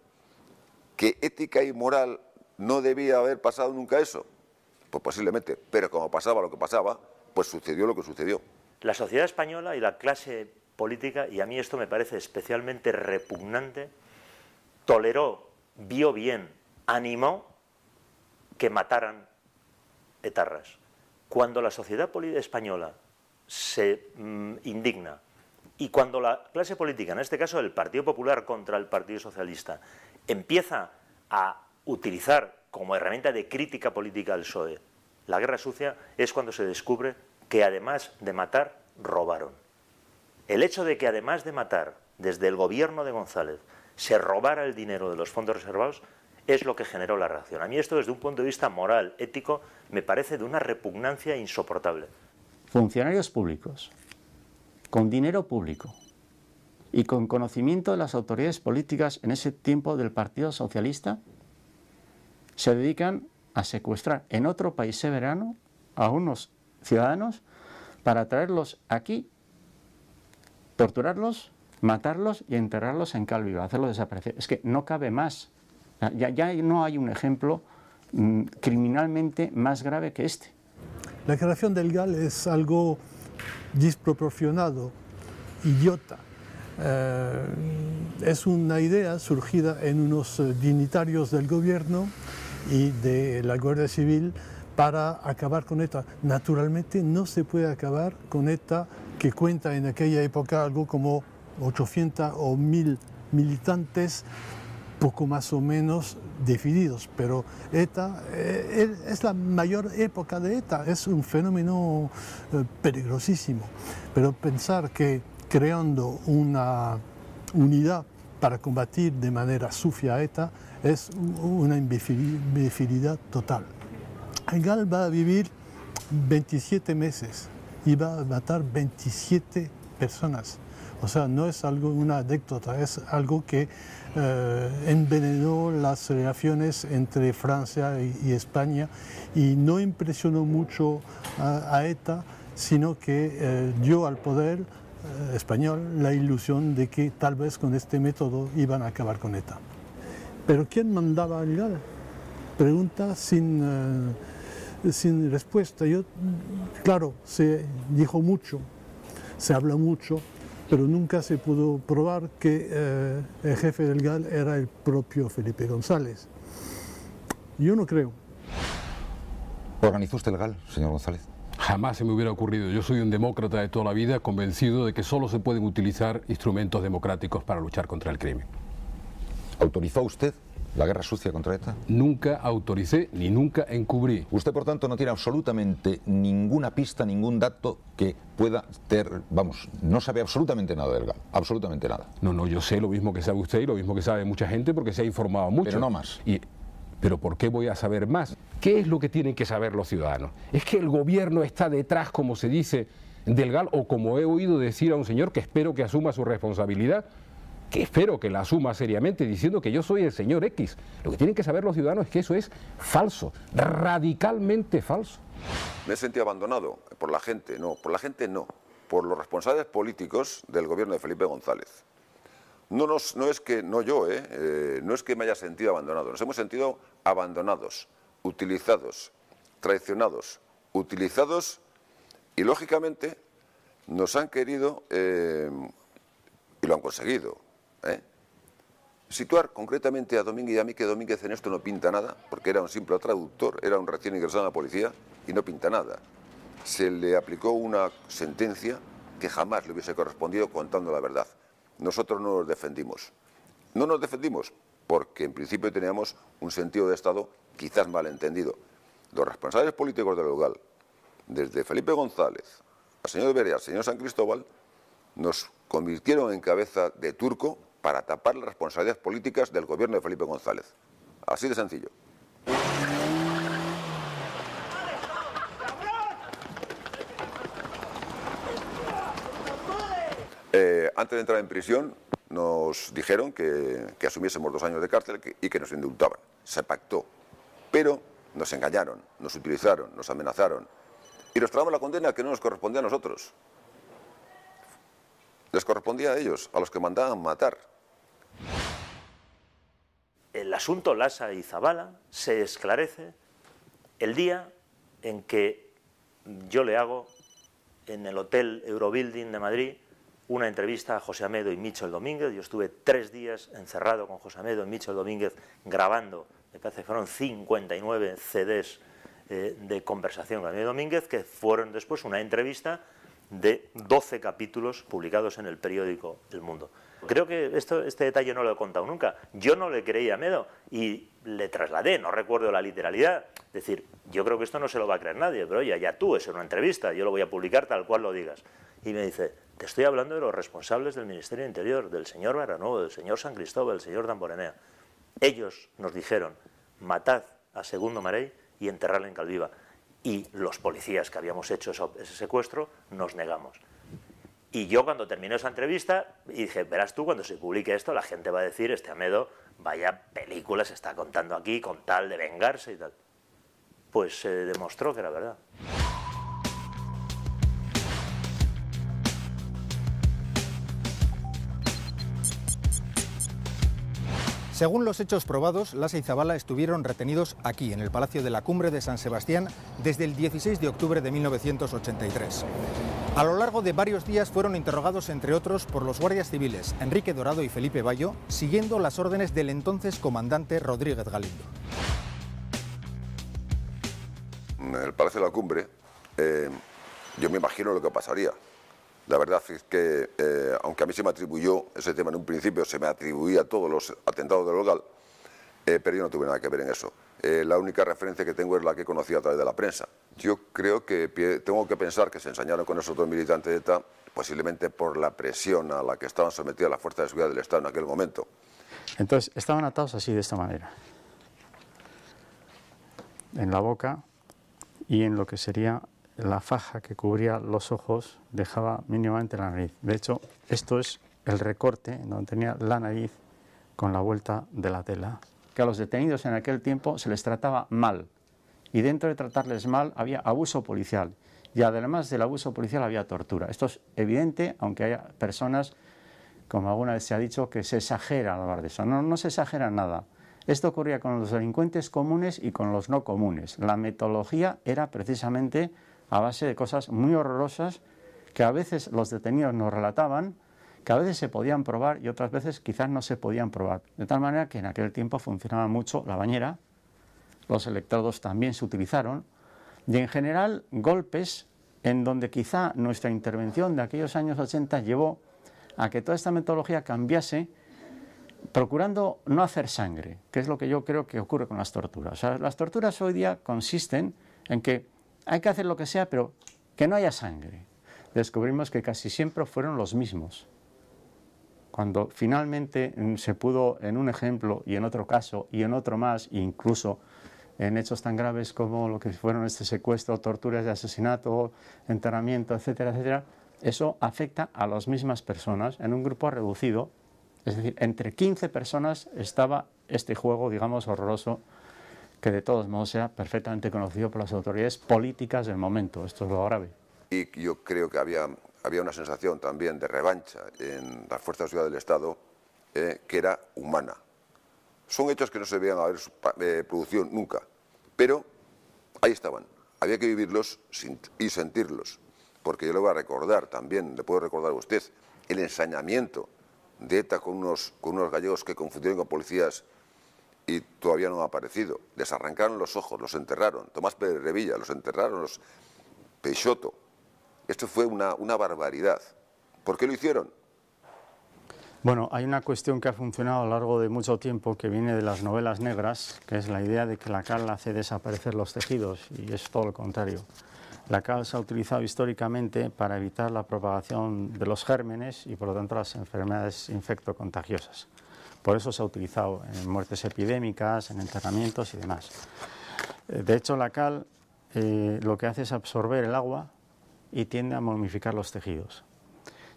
¿Que ética y moral no debía haber pasado nunca eso? Pues posiblemente, pero como pasaba lo que pasaba, pues sucedió lo que sucedió. La sociedad española y la clase política, y a mí esto me parece especialmente repugnante, toleró, vio bien, animó que mataran etarras. Cuando la sociedad española se mm, indigna y cuando la clase política, en este caso el Partido Popular contra el Partido Socialista, empieza a utilizar como herramienta de crítica política al PSOE la guerra sucia es cuando se descubre que además de matar, robaron. El hecho de que además de matar, desde el gobierno de González, se robara el dinero de los fondos reservados, es lo que generó la reacción. A mí esto desde un punto de vista moral, ético, me parece de una repugnancia insoportable. Funcionarios públicos, con dinero público y con conocimiento de las autoridades políticas en ese tiempo del Partido Socialista, se dedican a secuestrar en otro país soberano a unos ciudadanos para traerlos aquí, torturarlos, matarlos y enterrarlos en cal hacerlos desaparecer. Es que no cabe más. Ya, ya no hay un ejemplo mm, criminalmente más grave que este. La creación del GAL es algo desproporcionado, idiota. Eh, es una idea surgida en unos eh, dignitarios del gobierno y de la Guardia Civil para acabar con ETA. Naturalmente no se puede acabar con ETA que cuenta en aquella época algo como 800 o 1000 militantes poco más o menos definidos, pero ETA eh, es la mayor época de ETA, es un fenómeno eh, peligrosísimo. Pero pensar que creando una unidad para combatir de manera sucia a ETA es una imbecilidad total. Gal va a vivir 27 meses y va a matar 27 personas. O sea, no es algo, una anécdota, es algo que eh, envenenó las relaciones entre Francia y, España y no impresionó mucho a, ETA, sino que eh, dio al poder eh, español la ilusión de que tal vez con este método iban a acabar con ETA. Pero ¿quién mandaba a llegar? Pregunta sin, sin respuesta. Yo, claro, se dijo mucho, se habla mucho, pero nunca se pudo probar que eh, el jefe del GAL era el propio Felipe González. Yo no creo. ¿Organizó usted el GAL, señor González? Jamás se me hubiera ocurrido. Yo soy un demócrata de toda la vida, convencido de que solo se pueden utilizar instrumentos democráticos para luchar contra el crimen. ¿Autorizó usted la guerra sucia contra ETA? Nunca autoricé ni nunca encubrí. Usted, por tanto, no tiene absolutamente ninguna pista, ningún dato que pueda tener, vamos, no sabe absolutamente nada del GAL, absolutamente nada. No, no, yo sé lo mismo que sabe usted y lo mismo que sabe mucha gente porque se ha informado mucho. Pero no más. Y, pero ¿por qué voy a saber más? ¿Qué es lo que tienen que saber los ciudadanos? ¿Es que el gobierno está detrás, como se dice, del GAL o como he oído decir a un señor que espero que asuma su responsabilidad? Que espero que la asuma seriamente diciendo que yo soy el señor X. Lo que tienen que saber los ciudadanos es que eso es falso, radicalmente falso. Me he sentido abandonado por la gente, no, por la gente no, por los responsables políticos del gobierno de Felipe González. No, nos, no es que, no yo, ¿eh? Eh, no es que me haya sentido abandonado, nos hemos sentido abandonados, utilizados, traicionados, utilizados y lógicamente nos han querido, eh, y lo han conseguido, ¿eh? situar concretamente a Domínguez y a mí, que Domínguez en esto no pinta nada, porque era un simple traductor, era un recién ingresado a la policía y no pinta nada. Se le aplicó una sentencia que jamás le hubiese correspondido contando la verdad. Nosotros no nos defendimos. No nos defendimos porque en principio teníamos un sentido de Estado quizás malentendido. Los responsables políticos del lugar, desde Felipe González al señor Berea, al señor San Cristóbal, nos convirtieron en cabeza de turco para tapar las responsabilidades políticas del gobierno de Felipe González. Así de sencillo. Eh, antes de entrar en prisión nos dijeron que, asumiésemos dos años de cárcel y que nos indultaban. Se pactó. Pero nos engañaron, nos utilizaron, nos amenazaron y nos tragamos la condena que no nos correspondía a nosotros. Les correspondía a ellos, a los que mandaban matar. El asunto Lasa y Zabala se esclarece el día en que yo le hago en el Hotel Eurobuilding de Madrid una entrevista a José Amedo y Michel Domínguez. Yo estuve tres días encerrado con José Amedo y Michel Domínguez grabando, me parece que fueron 59 CDs eh, de conversación con Amedo Domínguez, que fueron después una entrevista de 12 capítulos publicados en el periódico El Mundo. Creo que esto, este detalle no lo he contado nunca. Yo no le creí a Medo y le trasladé, no recuerdo la literalidad. Decir, yo creo que esto no se lo va a creer nadie, pero oye, ya tú, es una entrevista, yo lo voy a publicar tal cual lo digas. Y me dice, te estoy hablando de los responsables del Ministerio Interior, del señor Baranovo, del señor San Cristóbal, del señor Damborenea. Ellos nos dijeron, matad a Segundo Marey y enterrarle en Calviva y los policías que habíamos hecho ese secuestro nos negamos. Y yo cuando terminé esa entrevista dije, verás tú, cuando se publique esto, la gente va a decir, este Amedo, vaya películas está contando aquí con tal de vengarse y tal. Pues se demostró que era verdad. Según los hechos probados, Lasa y Zabala estuvieron retenidos aquí, en el Palacio de la Cumbre de San Sebastián, desde el 16 de octubre de 1983. A lo largo de varios días fueron interrogados, entre otros, por los guardias civiles Enrique Dorado y Felipe Bayo, siguiendo las órdenes del entonces comandante Rodríguez Galindo. En el Palacio de la Cumbre, eh, yo me imagino lo que pasaría. La verdad es que, eh, aunque a mí se me atribuyó ese tema en un principio, se me atribuía todos los atentados del local, eh, pero yo no tuve nada que ver en eso. Eh, la única referencia que tengo es la que conocí a través de la prensa. Yo creo que tengo que pensar que se ensañaron con esos dos militantes de ETA, posiblemente por la presión a la que estaban sometidas las fuerzas de seguridad del Estado en aquel momento. Entonces, estaban atados así, de esta manera. En la boca y en lo que sería la faja que cubría los ojos dejaba mínimamente la nariz. De hecho, esto es el recorte donde tenía la nariz con la vuelta de la tela. Que a los detenidos en aquel tiempo se les trataba mal y dentro de tratarles mal había abuso policial y además del abuso policial había tortura. Esto es evidente, aunque haya personas, como alguna vez se ha dicho, que se exagera al hablar de eso. No, no se exagera nada. Esto ocurría con los delincuentes comunes y con los no comunes. La metodología era precisamente a base de cosas muy horrorosas que a veces los detenidos nos relataban, que a veces se podían probar y otras veces quizás no se podían probar. De tal manera que en aquel tiempo funcionaba mucho la bañera, los electrodos también se utilizaron, y en general golpes en donde quizá nuestra intervención de aquellos años 80 llevó a que toda esta metodología cambiase, procurando no hacer sangre, que es lo que yo creo que ocurre con las torturas. las torturas hoy día consisten en que hay que hacer lo que sea, pero que no haya sangre. Descubrimos que casi siempre fueron los mismos. Cuando finalmente mm, se pudo, en un ejemplo y en otro caso y en otro más, incluso en hechos tan graves como lo que fueron este secuestro, torturas de asesinato, enterramiento, etcétera, etcétera, eso afecta a las mismas personas en un grupo reducido Es decir, entre 15 personas estaba este juego, digamos, horroroso, que de todos modos sea perfectamente conocido por las autoridades políticas del momento. Esto es lo grave. Y yo creo que había, había una sensación también de revancha en las fuerzas de seguridad del Estado eh, que era humana. Son hechos que no se debían haber eh, producido nunca, pero ahí estaban. Había que vivirlos y sentirlos, porque yo le voy a recordar también, le puedo recordar a usted, el ensañamiento de ETA con unos, con unos gallegos que confundieron con policías y todavía no han aparecido. Les arrancaron los ojos, los enterraron. Tomás Pérez Revilla, los enterraron, los Peixoto. Esto fue una, una barbaridad. ¿Por qué lo hicieron? Bueno, hay una cuestión que ha funcionado a lo largo de mucho tiempo que viene de las novelas negras, que es la idea de que la cal hace desaparecer los tejidos, y es todo lo contrario. La cal se ha utilizado históricamente para evitar la propagación de los gérmenes y por lo tanto las enfermedades infectocontagiosas. Por eso se ha utilizado en muertes epidémicas, en enterramientos y demás. Eh, de hecho, la cal eh, lo que hace es absorber el agua y tiende a momificar los tejidos.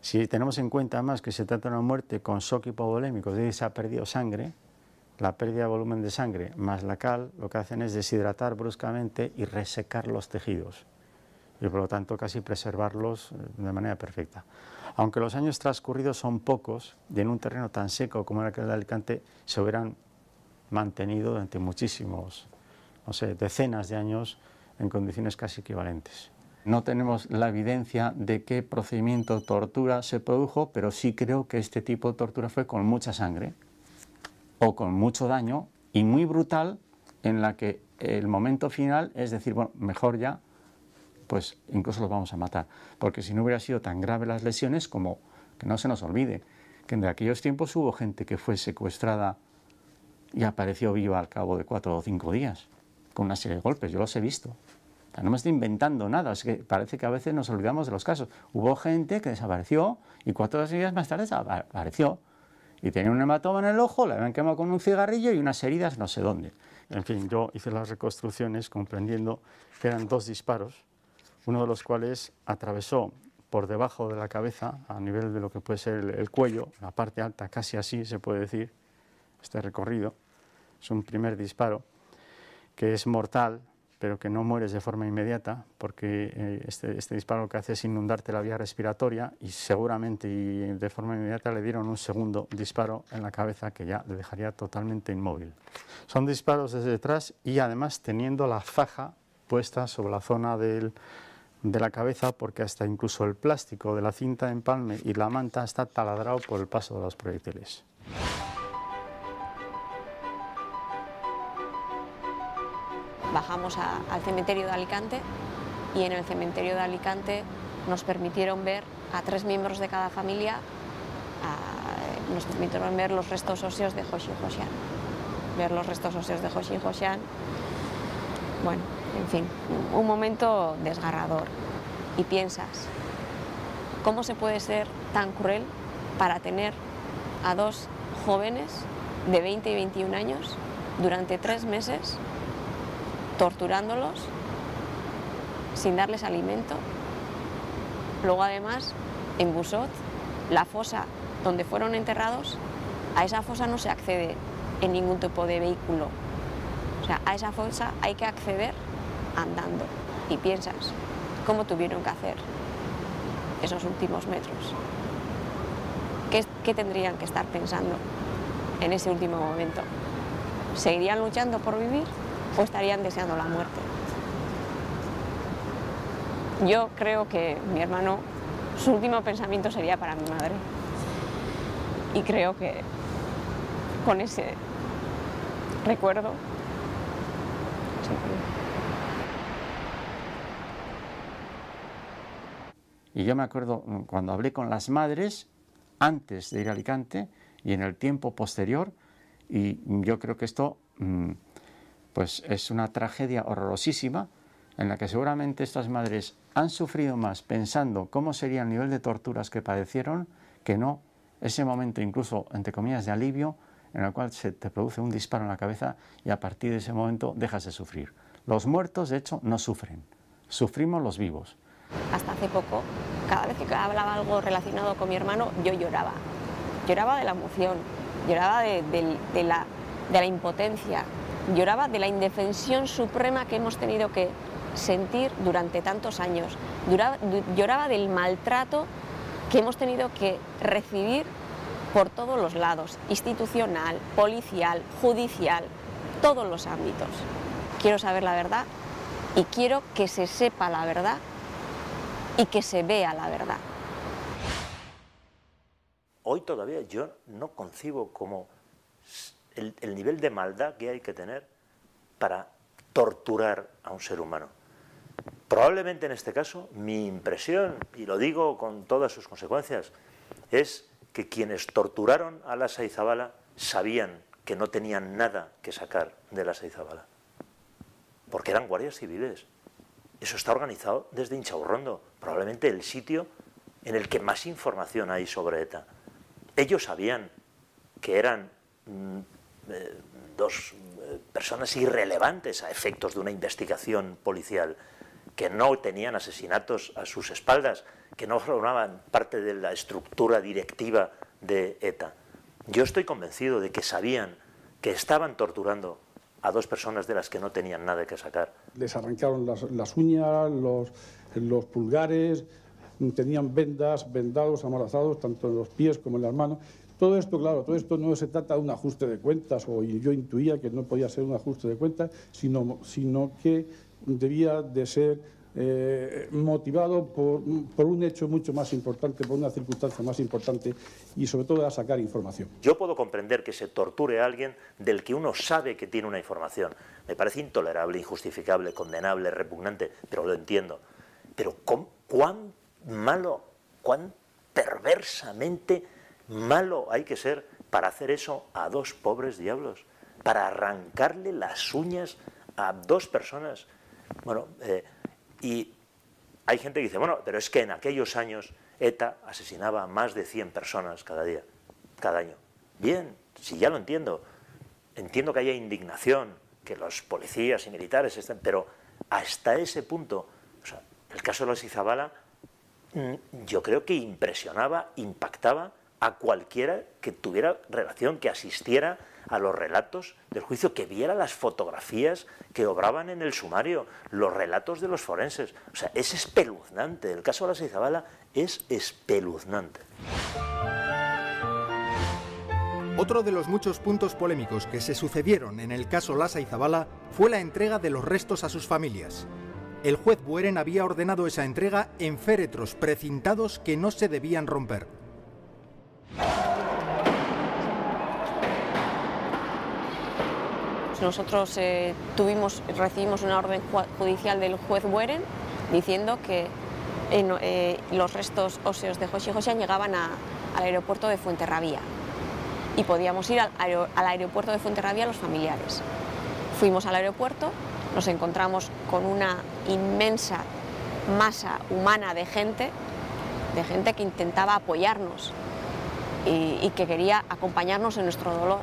Si tenemos en cuenta más que se trata de una muerte con shock hipovolémico, es decir, se ha perdido sangre, la pérdida de volumen de sangre más la cal lo que hacen es deshidratar bruscamente y resecar los tejidos y por lo tanto casi preservarlos eh, de manera perfecta. Aunque los años transcurridos son pocos y en un terreno tan seco como era el de Alicante se hubieran mantenido durante muchísimos, no sé, decenas de años en condiciones casi equivalentes. No tenemos la evidencia de qué procedimiento tortura se produjo, pero sí creo que este tipo de tortura fue con mucha sangre o con mucho daño y muy brutal en la que el momento final es decir, bueno, mejor ya, pues incluso los vamos a matar. Porque si no hubiera sido tan grave las lesiones como que no se nos olvide que en aquellos tiempos hubo gente que fue secuestrada y apareció viva al cabo de cuatro o cinco días con una serie de golpes. Yo los he visto no me estoy inventando nada, es que parece que a veces nos olvidamos de los casos. Hubo gente que desapareció y cuatro días más tarde desapareció. Y tenía un hematoma en el ojo, la habían quemado con un cigarrillo y unas heridas no sé dónde. En fin, yo hice las reconstrucciones comprendiendo que eran dos disparos, uno de los cuales atravesó por debajo de la cabeza, a nivel de lo que puede ser el, cuello, la parte alta, casi así se puede decir, este recorrido. Es un primer disparo que es mortal, pero que no mueres de forma inmediata, porque eh, este, este, disparo lo que hace es inundarte la vía respiratoria y seguramente y de forma inmediata le dieron un segundo disparo en la cabeza que ya le dejaría totalmente inmóvil. Son disparos desde detrás y además teniendo la faja puesta sobre la zona de la cabeza porque hasta incluso el plástico de la cinta de empalme y la manta está taladrado por el paso de los proyectiles. bajamos al cementerio de Alicante y en el cementerio de Alicante nos permitieron ver a tres miembros de cada familia, nos permitieron ver los restos óseos de Hoshi Hoshian. Ver los restos óseos de Hoshi Hoshian, bueno, en fin, un momento desgarrador. Y piensas, ¿cómo se puede ser tan cruel para tener a dos jóvenes de 20 y 21 años durante tres meses torturándolos sin darles alimento. Luego además, en Busot, la fosa donde fueron enterrados, a esa fosa no se accede en ningún tipo de vehículo. O sea, a esa fosa hay que acceder andando. Y piensas, ¿cómo tuvieron que hacer esos últimos metros? ¿Qué, tendrían que estar pensando en ese último momento? ¿Seguirían luchando por vivir? o estarían deseando la muerte. Yo creo que mi hermano, su último pensamiento sería para mi madre. Y creo que con ese recuerdo Y yo me acuerdo mm, cuando hablé con las madres antes de ir a Alicante y en el tiempo posterior, y yo creo que esto mm, pues es una tragedia horrorosísima en la que seguramente estas madres han sufrido más pensando cómo sería el nivel de torturas que padecieron que no ese momento incluso, entre comillas, de alivio en el cual se te produce un disparo en la cabeza y a partir de ese momento dejas de sufrir. Los muertos, de hecho, no sufren, sufrimos los vivos. Hasta hace poco, cada vez que hablaba algo relacionado con mi hermano, yo lloraba. lloraba de la emoción, lloraba de, la, impotencia, lloraba de la indefensión suprema que hemos tenido que sentir durante tantos años, lloraba del maltrato que hemos tenido que recibir por todos los lados, institucional, policial, judicial, todos los ámbitos. Quiero saber la verdad y quiero que se sepa la verdad y que se vea la verdad. Hoy todavía yo no concibo como el, el nivel de maldad que hay que tener para torturar a un ser humano. Probablemente en este caso mi impresión, y lo digo con todas sus consecuencias, es que quienes torturaron a la Saizabala sabían que no tenían nada que sacar de la Saizabala, porque eran guardias civiles. Eso está organizado desde Inchaurrondo, probablemente el sitio en el que más información hay sobre ETA. Ellos sabían que eran mm, eh, dos eh, personas irrelevantes a efectos de una investigación policial, que no tenían asesinatos a sus espaldas, que no formaban parte de la estructura directiva de ETA. Yo estoy convencido de que sabían que estaban torturando a dos personas de las que no tenían nada que sacar. Les arrancaron las, uñas, los, los pulgares, tenían vendas, vendados, amordazados, tanto en los pies como en las manos. Todo esto, claro, todo esto no se trata de un ajuste de cuentas, o yo intuía que no podía ser un ajuste de cuentas, sino que debía de ser eh, motivado por, un hecho mucho más importante, por una circunstancia más importante y sobre todo a sacar información. Yo puedo comprender que se torture a alguien del que uno sabe que tiene una información. Me parece intolerable, injustificable, condenable, repugnante, pero lo entiendo. Pero cuán malo, cuán perversamente malo hay que ser para hacer eso a dos pobres diablos, para arrancarle las uñas a dos personas bueno, eh, y hay gente que dice, bueno, pero es que en aquellos años ETA asesinaba a más de 100 personas cada día, cada año. Bien, si ya lo entiendo. Entiendo que haya indignación, que los policías y militares estén, pero hasta ese punto, o sea, el caso de los Izabala, mm, yo creo que impresionaba, impactaba a cualquiera que tuviera relación, que asistiera a los relatos del juicio, que viera las fotografías que obraban en el sumario, los relatos de los forenses. O sea, es espeluznante. El caso de la Seizabala es espeluznante. Otro de los muchos puntos polémicos que se sucedieron en el caso Lasa y Zabala fue la entrega de los restos a sus familias. El juez Bueren había ordenado esa entrega en féretros precintados que no se debían romper. Nosotros eh, recibimos una orden judicial del juez Bueren diciendo que eh, los restos óseos de José José llegaban al aeropuerto de Fuenterrabía y podíamos ir al aeropuerto de Fuenterrabía los familiares. Fuimos al aeropuerto, nos encontramos con una inmensa masa humana de gente, de gente que intentaba apoyarnos y, que quería acompañarnos en nuestro dolor.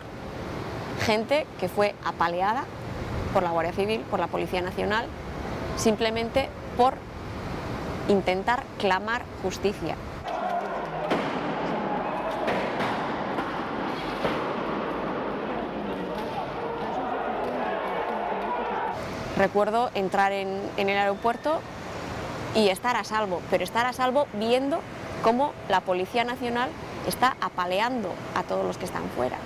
Gente que fue apaleada por la Guardia Civil, por la Policía Nacional, simplemente por intentar clamar justicia. Recuerdo entrar en, el aeropuerto y estar a salvo, pero estar a salvo viendo cómo la Policía Nacional está apaleando a todos los que están fuera.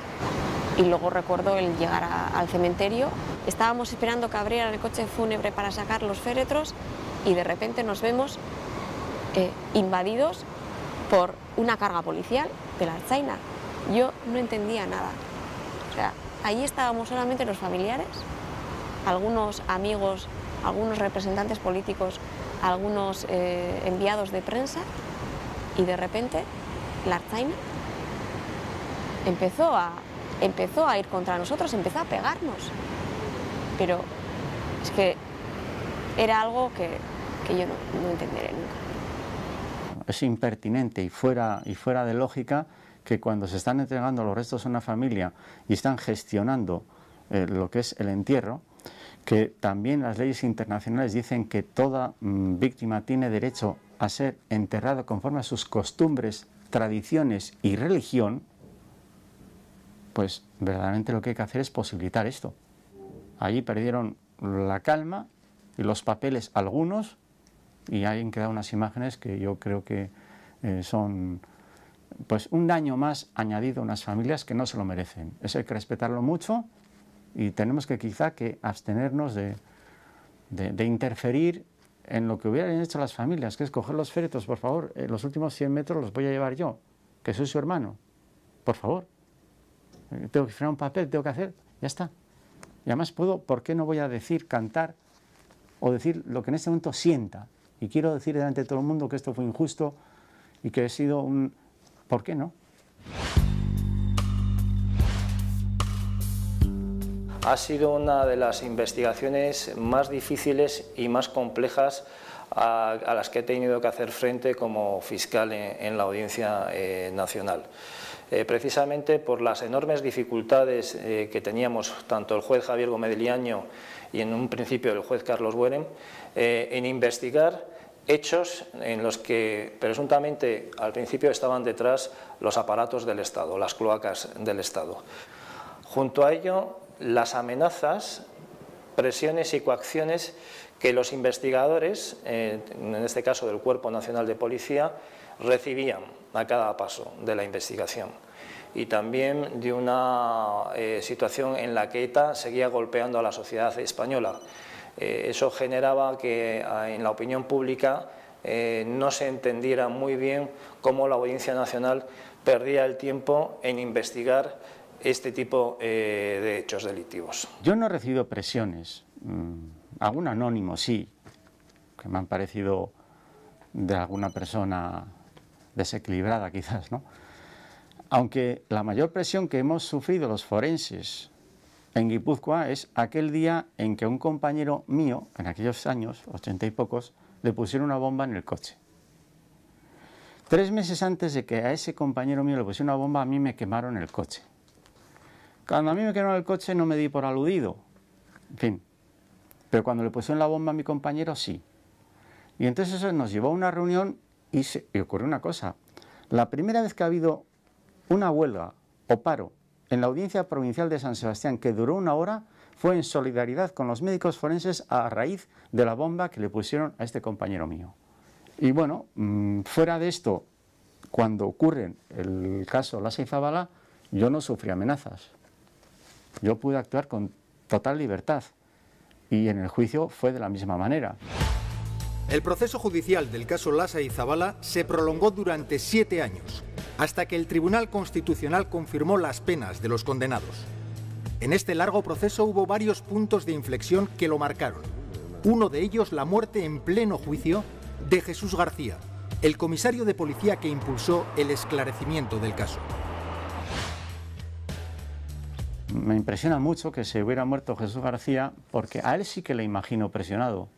Y luego recuerdo el llegar al cementerio, estábamos esperando que abrieran el coche fúnebre para sacar los féretros y de repente nos vemos eh, invadidos por una carga policial de la Archaina. Yo no entendía nada. O sea, allí estábamos solamente los familiares, algunos amigos, algunos representantes políticos, algunos eh, enviados de prensa y de repente la Arzaina empezó a, empezó a ir contra nosotros, empezó a pegarnos. Pero es que era algo que, yo no, entenderé nunca. Es impertinente y fuera, y fuera de lógica que cuando se están entregando los restos a una familia y están gestionando eh, lo que es el entierro, que también las leyes internacionales dicen que toda mm, víctima tiene derecho a ser enterrada conforme a sus costumbres tradiciones y religión, pues verdaderamente lo que hay que hacer es posibilitar esto. Allí perdieron la calma y los papeles algunos y ahí han quedado unas imágenes que yo creo que eh, son pues un daño más añadido a unas familias que no se lo merecen. Eso hay que respetarlo mucho y tenemos que quizá que abstenernos de, de, interferir en lo que hubieran hecho las familias, que es coger los féretros, por favor, en los últimos 100 metros los voy a llevar yo, que soy su hermano, por favor. Tengo que firmar un papel, tengo que hacer, ya está. Y además puedo, ¿por qué no voy a decir, cantar o decir lo que en este momento sienta? Y quiero decir delante de todo el mundo que esto fue injusto y que he sido un... ¿Por qué no? ha sido una de las investigaciones más difíciles y más complejas a, las que he tenido que hacer frente como fiscal en, la Audiencia eh, Nacional. Eh, precisamente por las enormes dificultades eh, que teníamos tanto el juez Javier Gómez y en un principio el juez Carlos Bueren en investigar hechos en los que presuntamente al principio estaban detrás los aparatos del Estado, las cloacas del Estado. Junto a ello, las amenazas, presiones y coacciones que los investigadores, eh, en este caso del Cuerpo Nacional de Policía, recibían a cada paso de la investigación y también de una eh, situación en la que ETA seguía golpeando a la sociedad española. Eh, eso generaba que en la opinión pública no se entendiera muy bien cómo la Audiencia Nacional perdía el tiempo en investigar este tipo eh, de hechos delictivos. Yo no he recibido presiones, mm, algún anónimo sí, que me han parecido de alguna persona desequilibrada quizás, ¿no? Aunque la mayor presión que hemos sufrido los forenses en Guipúzcoa es aquel día en que un compañero mío, en aquellos años, ochenta y pocos, le pusieron una bomba en el coche. Tres meses antes de que a ese compañero mío le pusieran una bomba, a mí me quemaron el coche. Cuando a mí me quemaron el coche no me di por aludido, en fin, pero cuando le pusieron la bomba a mi compañero sí. Y entonces eso nos llevó a una reunión y, y ocurrió una cosa. La primera vez que ha habido una huelga o paro en la audiencia provincial de San Sebastián que duró una hora fue en solidaridad con los médicos forenses a raíz de la bomba que le pusieron a este compañero mío. Y bueno, mm, fuera de esto, cuando ocurre el caso Lasa y Zabala, yo no sufrí amenazas. Yo pude actuar con total libertad y en el juicio fue de la misma manera. El proceso judicial del caso Lasa y Zabala se prolongó durante siete años, hasta que el Tribunal Constitucional confirmó las penas de los condenados. En este largo proceso hubo varios puntos de inflexión que lo marcaron. Uno de ellos la muerte en pleno juicio de Jesús García, el comisario de policía que impulsó el esclarecimiento del caso me impresiona mucho que se hubiera muerto Jesús García porque a él sí que le imagino presionado.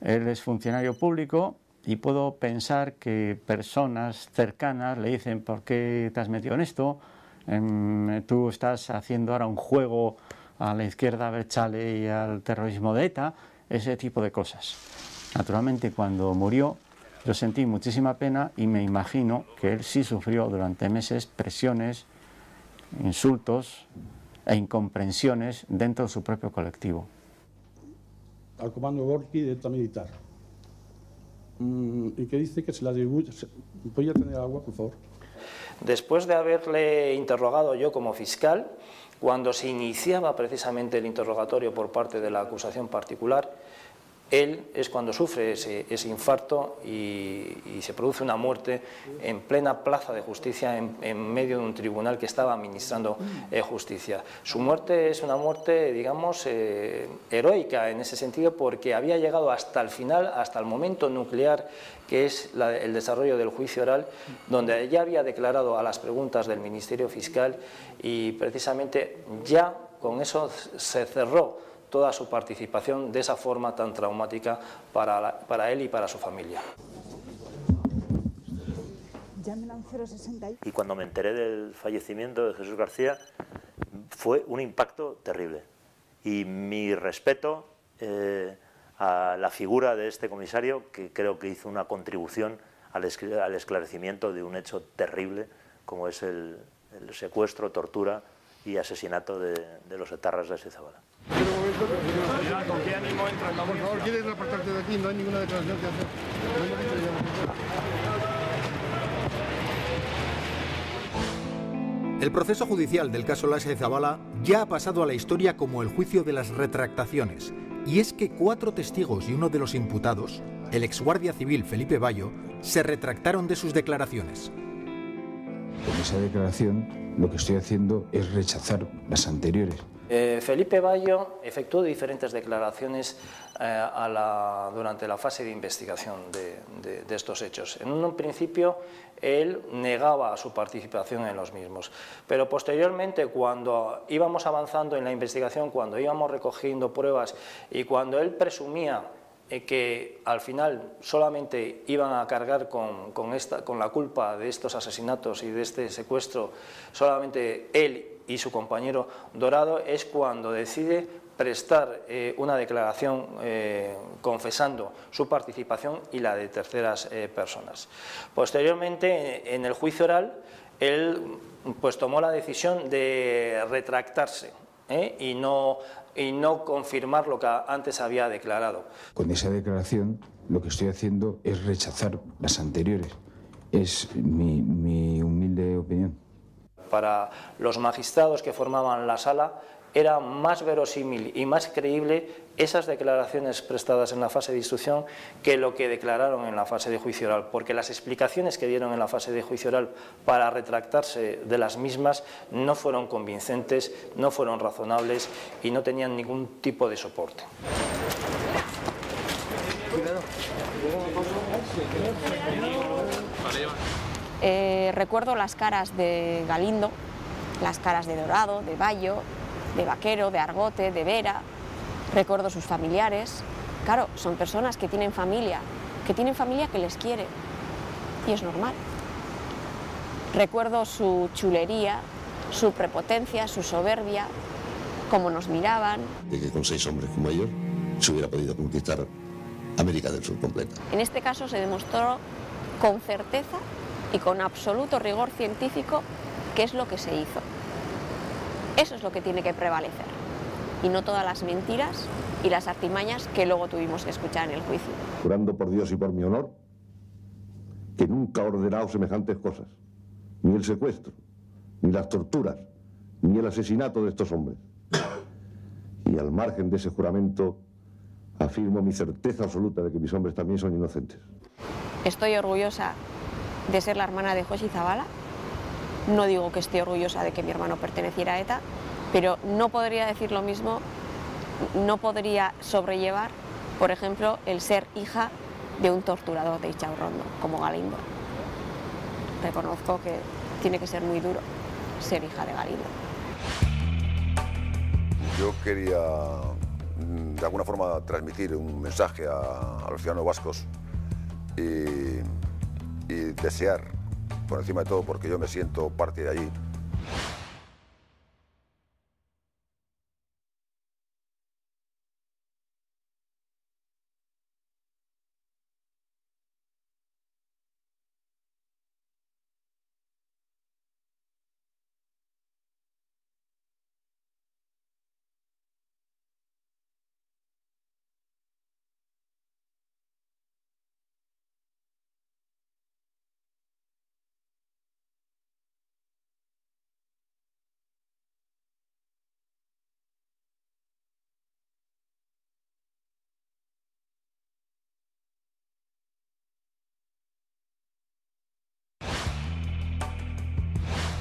Él es funcionario público y puedo pensar que personas cercanas le dicen ¿por qué te has metido en esto? Em, tú estás haciendo ahora un juego a la izquierda Berchale y al terrorismo de ETA, ese tipo de cosas. Naturalmente cuando murió yo sentí muchísima pena y me imagino que él sí sufrió durante meses presiones, insultos, e incomprensiones dentro de su propio colectivo. Al comando Gorki de ETA militar. Mm, y que dice que se la distribuye. ¿Voy a tener agua, por favor? Después de haberle interrogado yo como fiscal, cuando se iniciaba precisamente el interrogatorio por parte de la acusación particular, él es cuando sufre ese, infarto y, se produce una muerte en plena plaza de justicia, en, medio de un tribunal que estaba administrando eh, justicia. Su muerte es una muerte, digamos, eh, heroica en ese sentido porque había llegado hasta el final, hasta el momento nuclear que es el desarrollo del juicio oral, donde ya había declarado a las preguntas del Ministerio Fiscal y precisamente ya con eso se cerró toda su participación de esa forma tan traumática para, para él y para su familia. Y cuando me enteré del fallecimiento de Jesús García, fue un impacto terrible. Y mi respeto eh, a la figura de este comisario, que creo que hizo una contribución al, esclarecimiento de un hecho terrible, como es el, el secuestro, tortura y asesinato de, los etarras de Sezabala. ¿Con qué ánimo entran? Por favor, ¿quieres apartarte de aquí? No hay ninguna declaración que hacer. El proceso judicial del caso Lasa de Zabala ya ha pasado a la historia como el juicio de las retractaciones. Y es que cuatro testigos y uno de los imputados, el exguardia civil Felipe Bayo, se retractaron de sus declaraciones. Con esa declaración lo que estoy haciendo es rechazar las anteriores. Eh, Felipe Bayo efectuó diferentes declaraciones eh, durante la fase de investigación de, estos hechos. En un principio, él negaba su participación en los mismos, pero posteriormente, cuando íbamos avanzando en la investigación, cuando íbamos recogiendo pruebas y cuando él presumía eh, que al final solamente iban a cargar con, con la culpa de estos asesinatos y de este secuestro solamente él y su compañero Dorado es cuando decide prestar eh, una declaración eh, confesando su participación y la de terceras eh, personas. Posteriormente, en el juicio oral, él pues, tomó la decisión de retractarse y no, y no confirmar lo que antes había declarado. Con esa declaración lo que estoy haciendo es rechazar las anteriores. Es mi humilde opinión para los magistrados que formaban la sala era más verosímil y más creíble esas declaraciones prestadas en la fase de instrucción que lo que declararon en la fase de juicio oral, porque las explicaciones que dieron en la fase de juicio oral para retractarse de las mismas no fueron convincentes, no fueron razonables y no tenían ningún tipo de soporte. Eh, recuerdo las caras de Galindo, las caras de Dorado, de Bayo, de Vaquero, de Argote, de Vera. Recuerdo sus familiares. Claro, son personas que tienen familia, que tienen familia que les quiere. Y es normal. Recuerdo su chulería, su prepotencia, su soberbia, cómo nos miraban. De que con seis hombres como ellos se hubiera podido conquistar América del Sur completa. En este caso se demostró con certeza y con absoluto rigor científico qué es lo que se hizo. Eso es lo que tiene que prevalecer y no todas las mentiras y las artimañas que luego tuvimos que escuchar en el juicio. Jurando por Dios y por mi honor que nunca he ordenado semejantes cosas, ni el secuestro, ni las torturas, ni el asesinato de estos hombres. Y al margen de ese juramento afirmo mi certeza absoluta de que mis hombres también son inocentes. Estoy orgullosa de ser la hermana de José Zabala. No digo que esté orgullosa de que mi hermano perteneciera a ETA, pero no podría decir lo mismo, no podría sobrellevar, por ejemplo, el ser hija de un torturador de Ichaurrondo, como Galindo. Reconozco que tiene que ser muy duro ser hija de Galindo. Yo quería, mm, de alguna forma, transmitir un mensaje a, a los ciudadanos vascos y y desear, por encima de todo, porque yo me siento parte de allí,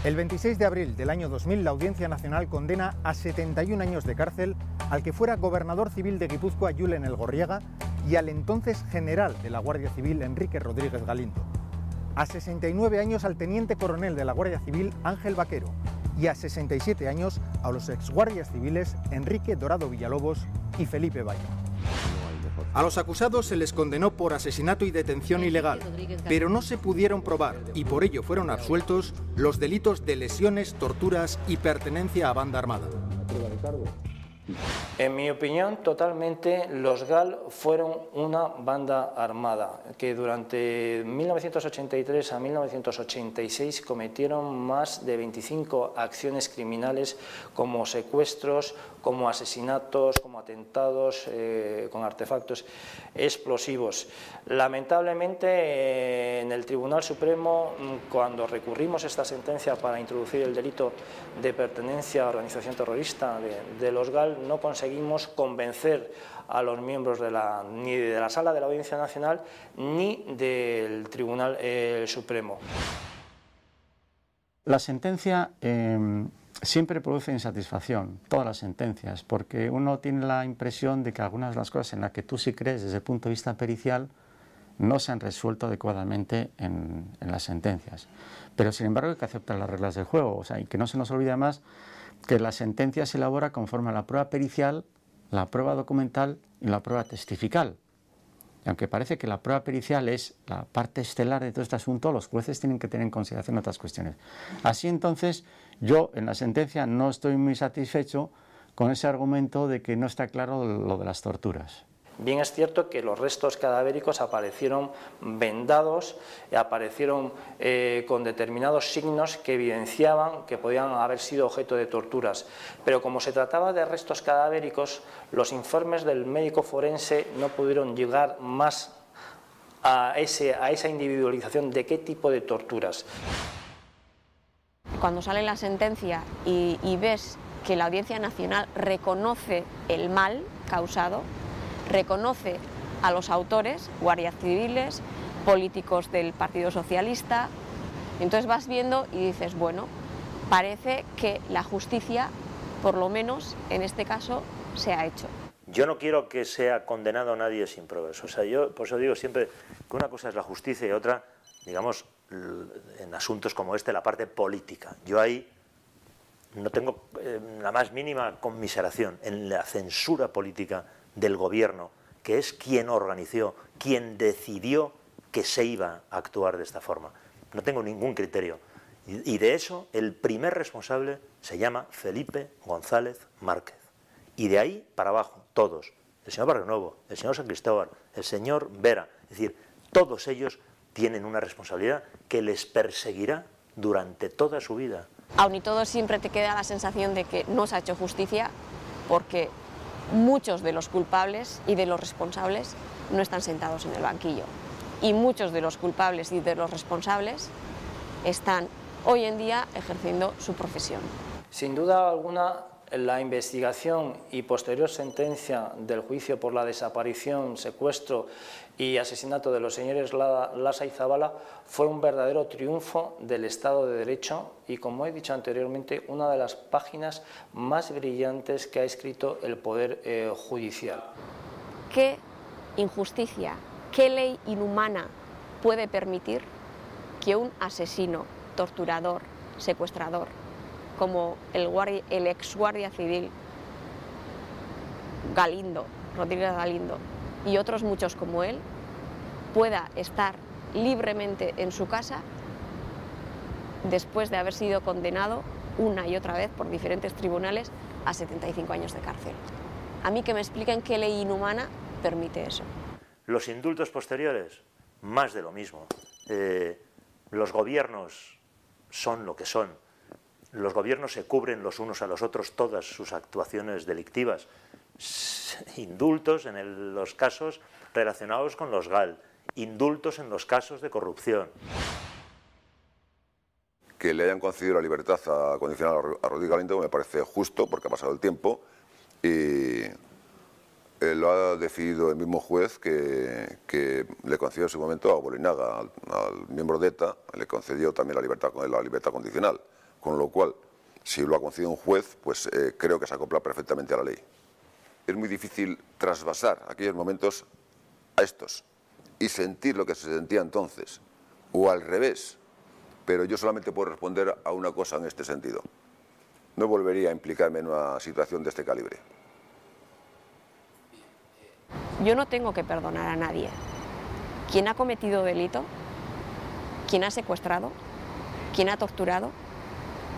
El 26 de abril del año 2000, la Audiencia Nacional condena a 71 años de cárcel al que fuera gobernador civil de Guipúzcoa, Julen Elgorriaga, y al entonces general de la Guardia Civil, Enrique Rodríguez Galindo. A 69 años al teniente coronel de la Guardia Civil, Ángel Vaquero. Y a 67 años a los exguardias civiles, Enrique Dorado Villalobos y Felipe Bayo. A los acusados se les condenó por asesinato y detención ilegal, pero no se pudieron probar y por ello fueron absueltos los delitos de lesiones, torturas y pertenencia a banda armada. En mi opinión, totalmente, los GAL fueron una banda armada que durante 1983 a 1986 cometieron más de 25 acciones criminales como secuestros, como asesinatos, como atentados eh, con artefactos explosivos. Lamentablemente, eh, en el Tribunal Supremo, mm, cuando recurrimos esta sentencia para introducir el delito de pertenencia a organización terrorista de, los GAL, no conseguimos convencer a los miembros de la, ni de la Sala de la Audiencia Nacional ni del Tribunal eh, Supremo. La sentencia eh, siempre produce insatisfacción, todas las sentencias, porque uno tiene la impresión de que algunas de las cosas en las que tú sí crees desde el punto de vista pericial no se han resuelto adecuadamente en, las sentencias. Pero sin embargo hay que aceptar las reglas del juego, o sea, y que no se nos olvide más que la sentencia se elabora conforme a la prueba pericial, la prueba documental y la prueba testifical. Y aunque parece que la prueba pericial es la parte estelar de todo este asunto, los jueces tienen que tener en consideración otras cuestiones. Así entonces, yo en la sentencia no estoy muy satisfecho con ese argumento de que no está claro lo de las torturas. Bien es cierto que los restos cadavéricos aparecieron vendados, aparecieron eh, con determinados signos que evidenciaban que podían haber sido objeto de torturas, pero como se trataba de restos cadavéricos, los informes del médico forense no pudieron llegar más a, esa individualización de qué tipo de torturas. Cuando sale la sentencia y, ves que la Audiencia Nacional reconoce el mal causado, reconoce a los autores, guardias civiles, políticos del Partido Socialista. Entonces vas viendo y dices, bueno, parece que la justicia, por lo menos en este caso, se ha hecho. Yo no quiero que sea condenado a nadie sin pruebas. O sea, yo por eso digo siempre que una cosa es la justicia y otra, digamos, en asuntos como este, la parte política. Yo ahí no tengo eh, la más mínima conmiseración en la censura política del gobierno, que es quien organizó, quien decidió que se iba a actuar de esta forma. No tengo ningún criterio. Y de eso el primer responsable se llama Felipe González Márquez. Y de ahí para abajo, todos. El señor Barrio Nuevo, el señor San Cristóbal, el señor Vera. Es decir, todos ellos tienen una responsabilidad que les perseguirá durante toda su vida. Aun y todo siempre te queda la sensación de que no se ha hecho justicia porque muchos de los culpables y de los responsables no están sentados en el banquillo. Y muchos de los culpables y de los responsables están hoy en día ejerciendo su profesión. Sin duda alguna, la investigación y posterior sentencia del juicio por la desaparición, secuestro y asesinato de los señores Lasa y Zabala fue un verdadero triunfo del Estado de Derecho y, como he dicho anteriormente, una de las páginas más brillantes que ha escrito el Poder eh, Judicial. ¿Qué injusticia, qué ley inhumana puede permitir que un asesino, torturador, secuestrador, como el, el ex guardia civil Galindo, Rodríguez Galindo, y otros muchos como él, pueda estar libremente en su casa después de haber sido condenado una y otra vez por diferentes tribunales a 75 años de cárcel. A mí que me expliquen qué ley inhumana permite eso. Los indultos posteriores, más de lo mismo. Eh, los gobiernos son lo que son. Los gobiernos se cubren los unos a los otros todas sus actuaciones delictivas indultos en los casos relacionados con los GAL, indultos en los casos de corrupción. Que le hayan concedido la libertad condicional a Rodríguez Galindo me parece justo porque ha pasado el tiempo y lo ha decidido el mismo juez que, le concedió en su momento a Bolinaga, al, miembro de ETA, le concedió también la libertad, la libertad condicional, con lo cual, si lo ha concedido un juez, pues eh, creo que se acopla perfectamente a la ley es muy difícil trasvasar aquellos momentos a estos y sentir lo que se sentía entonces, o al revés. Pero yo solamente puedo responder a una cosa en este sentido. No volvería a implicarme en una situación de este calibre. Yo no tengo que perdonar a nadie. Quien ha cometido delito, quien ha secuestrado, quien ha torturado,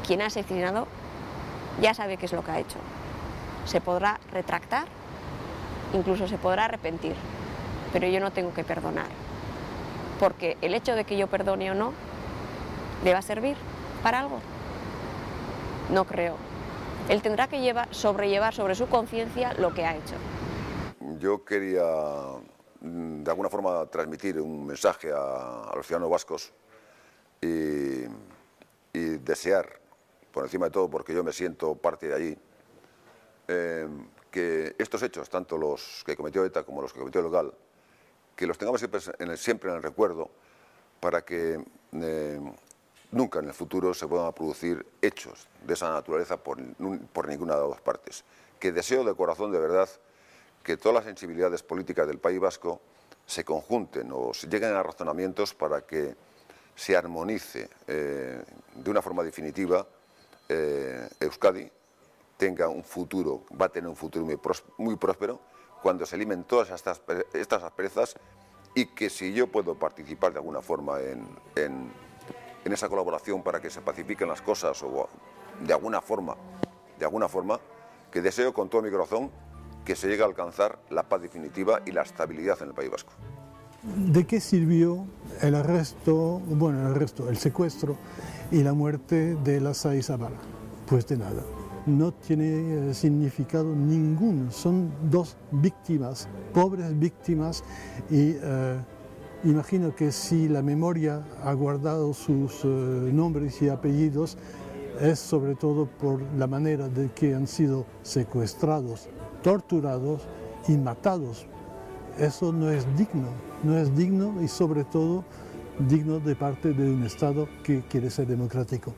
quien ha asesinado, ya sabe qué es lo que ha hecho se podrá retractar, incluso se podrá arrepentir, pero yo no tengo que perdonar, porque el hecho de que yo perdone o no, ¿le va a servir para algo? No creo. Él tendrá que llevar, sobrellevar sobre su conciencia lo que ha hecho. Yo quería mm, de alguna forma transmitir un mensaje a, a los ciudadanos vascos y, y, desear, por encima de todo, porque yo me siento parte de allí, eh, que estos hechos, tanto los que cometió ETA como los que cometió el GAL, que los tengamos siempre en el, recuerdo para que eh, nunca en el futuro se puedan producir hechos de esa naturaleza por, por ninguna de las dos partes. Que deseo de corazón, de verdad, que todas las sensibilidades políticas del País Vasco se conjunten o se lleguen a razonamientos para que se armonice eh, de una forma definitiva eh, Euskadi tenga un futuro, va a tener un futuro muy, próspero cuando se limen todas estas, estas asperezas y que si yo puedo participar de alguna forma en, en, en esa colaboración para que se pacifiquen las cosas o de alguna forma, de alguna forma, que deseo con todo mi corazón que se llegue a alcanzar la paz definitiva y la estabilidad en el País Vasco. ¿De qué sirvió el arresto, bueno, el arresto, el secuestro y la muerte de la Zavala? Pues de nada. No tiene significado ninguno. Son dos víctimas, pobres víctimas, y eh, imagino que si la memoria ha guardado sus eh, nombres y apellidos, es sobre todo por la manera de que han sido secuestrados, torturados y matados. Eso no es digno, no es digno y sobre todo digno de parte de un Estado que quiere ser democrático.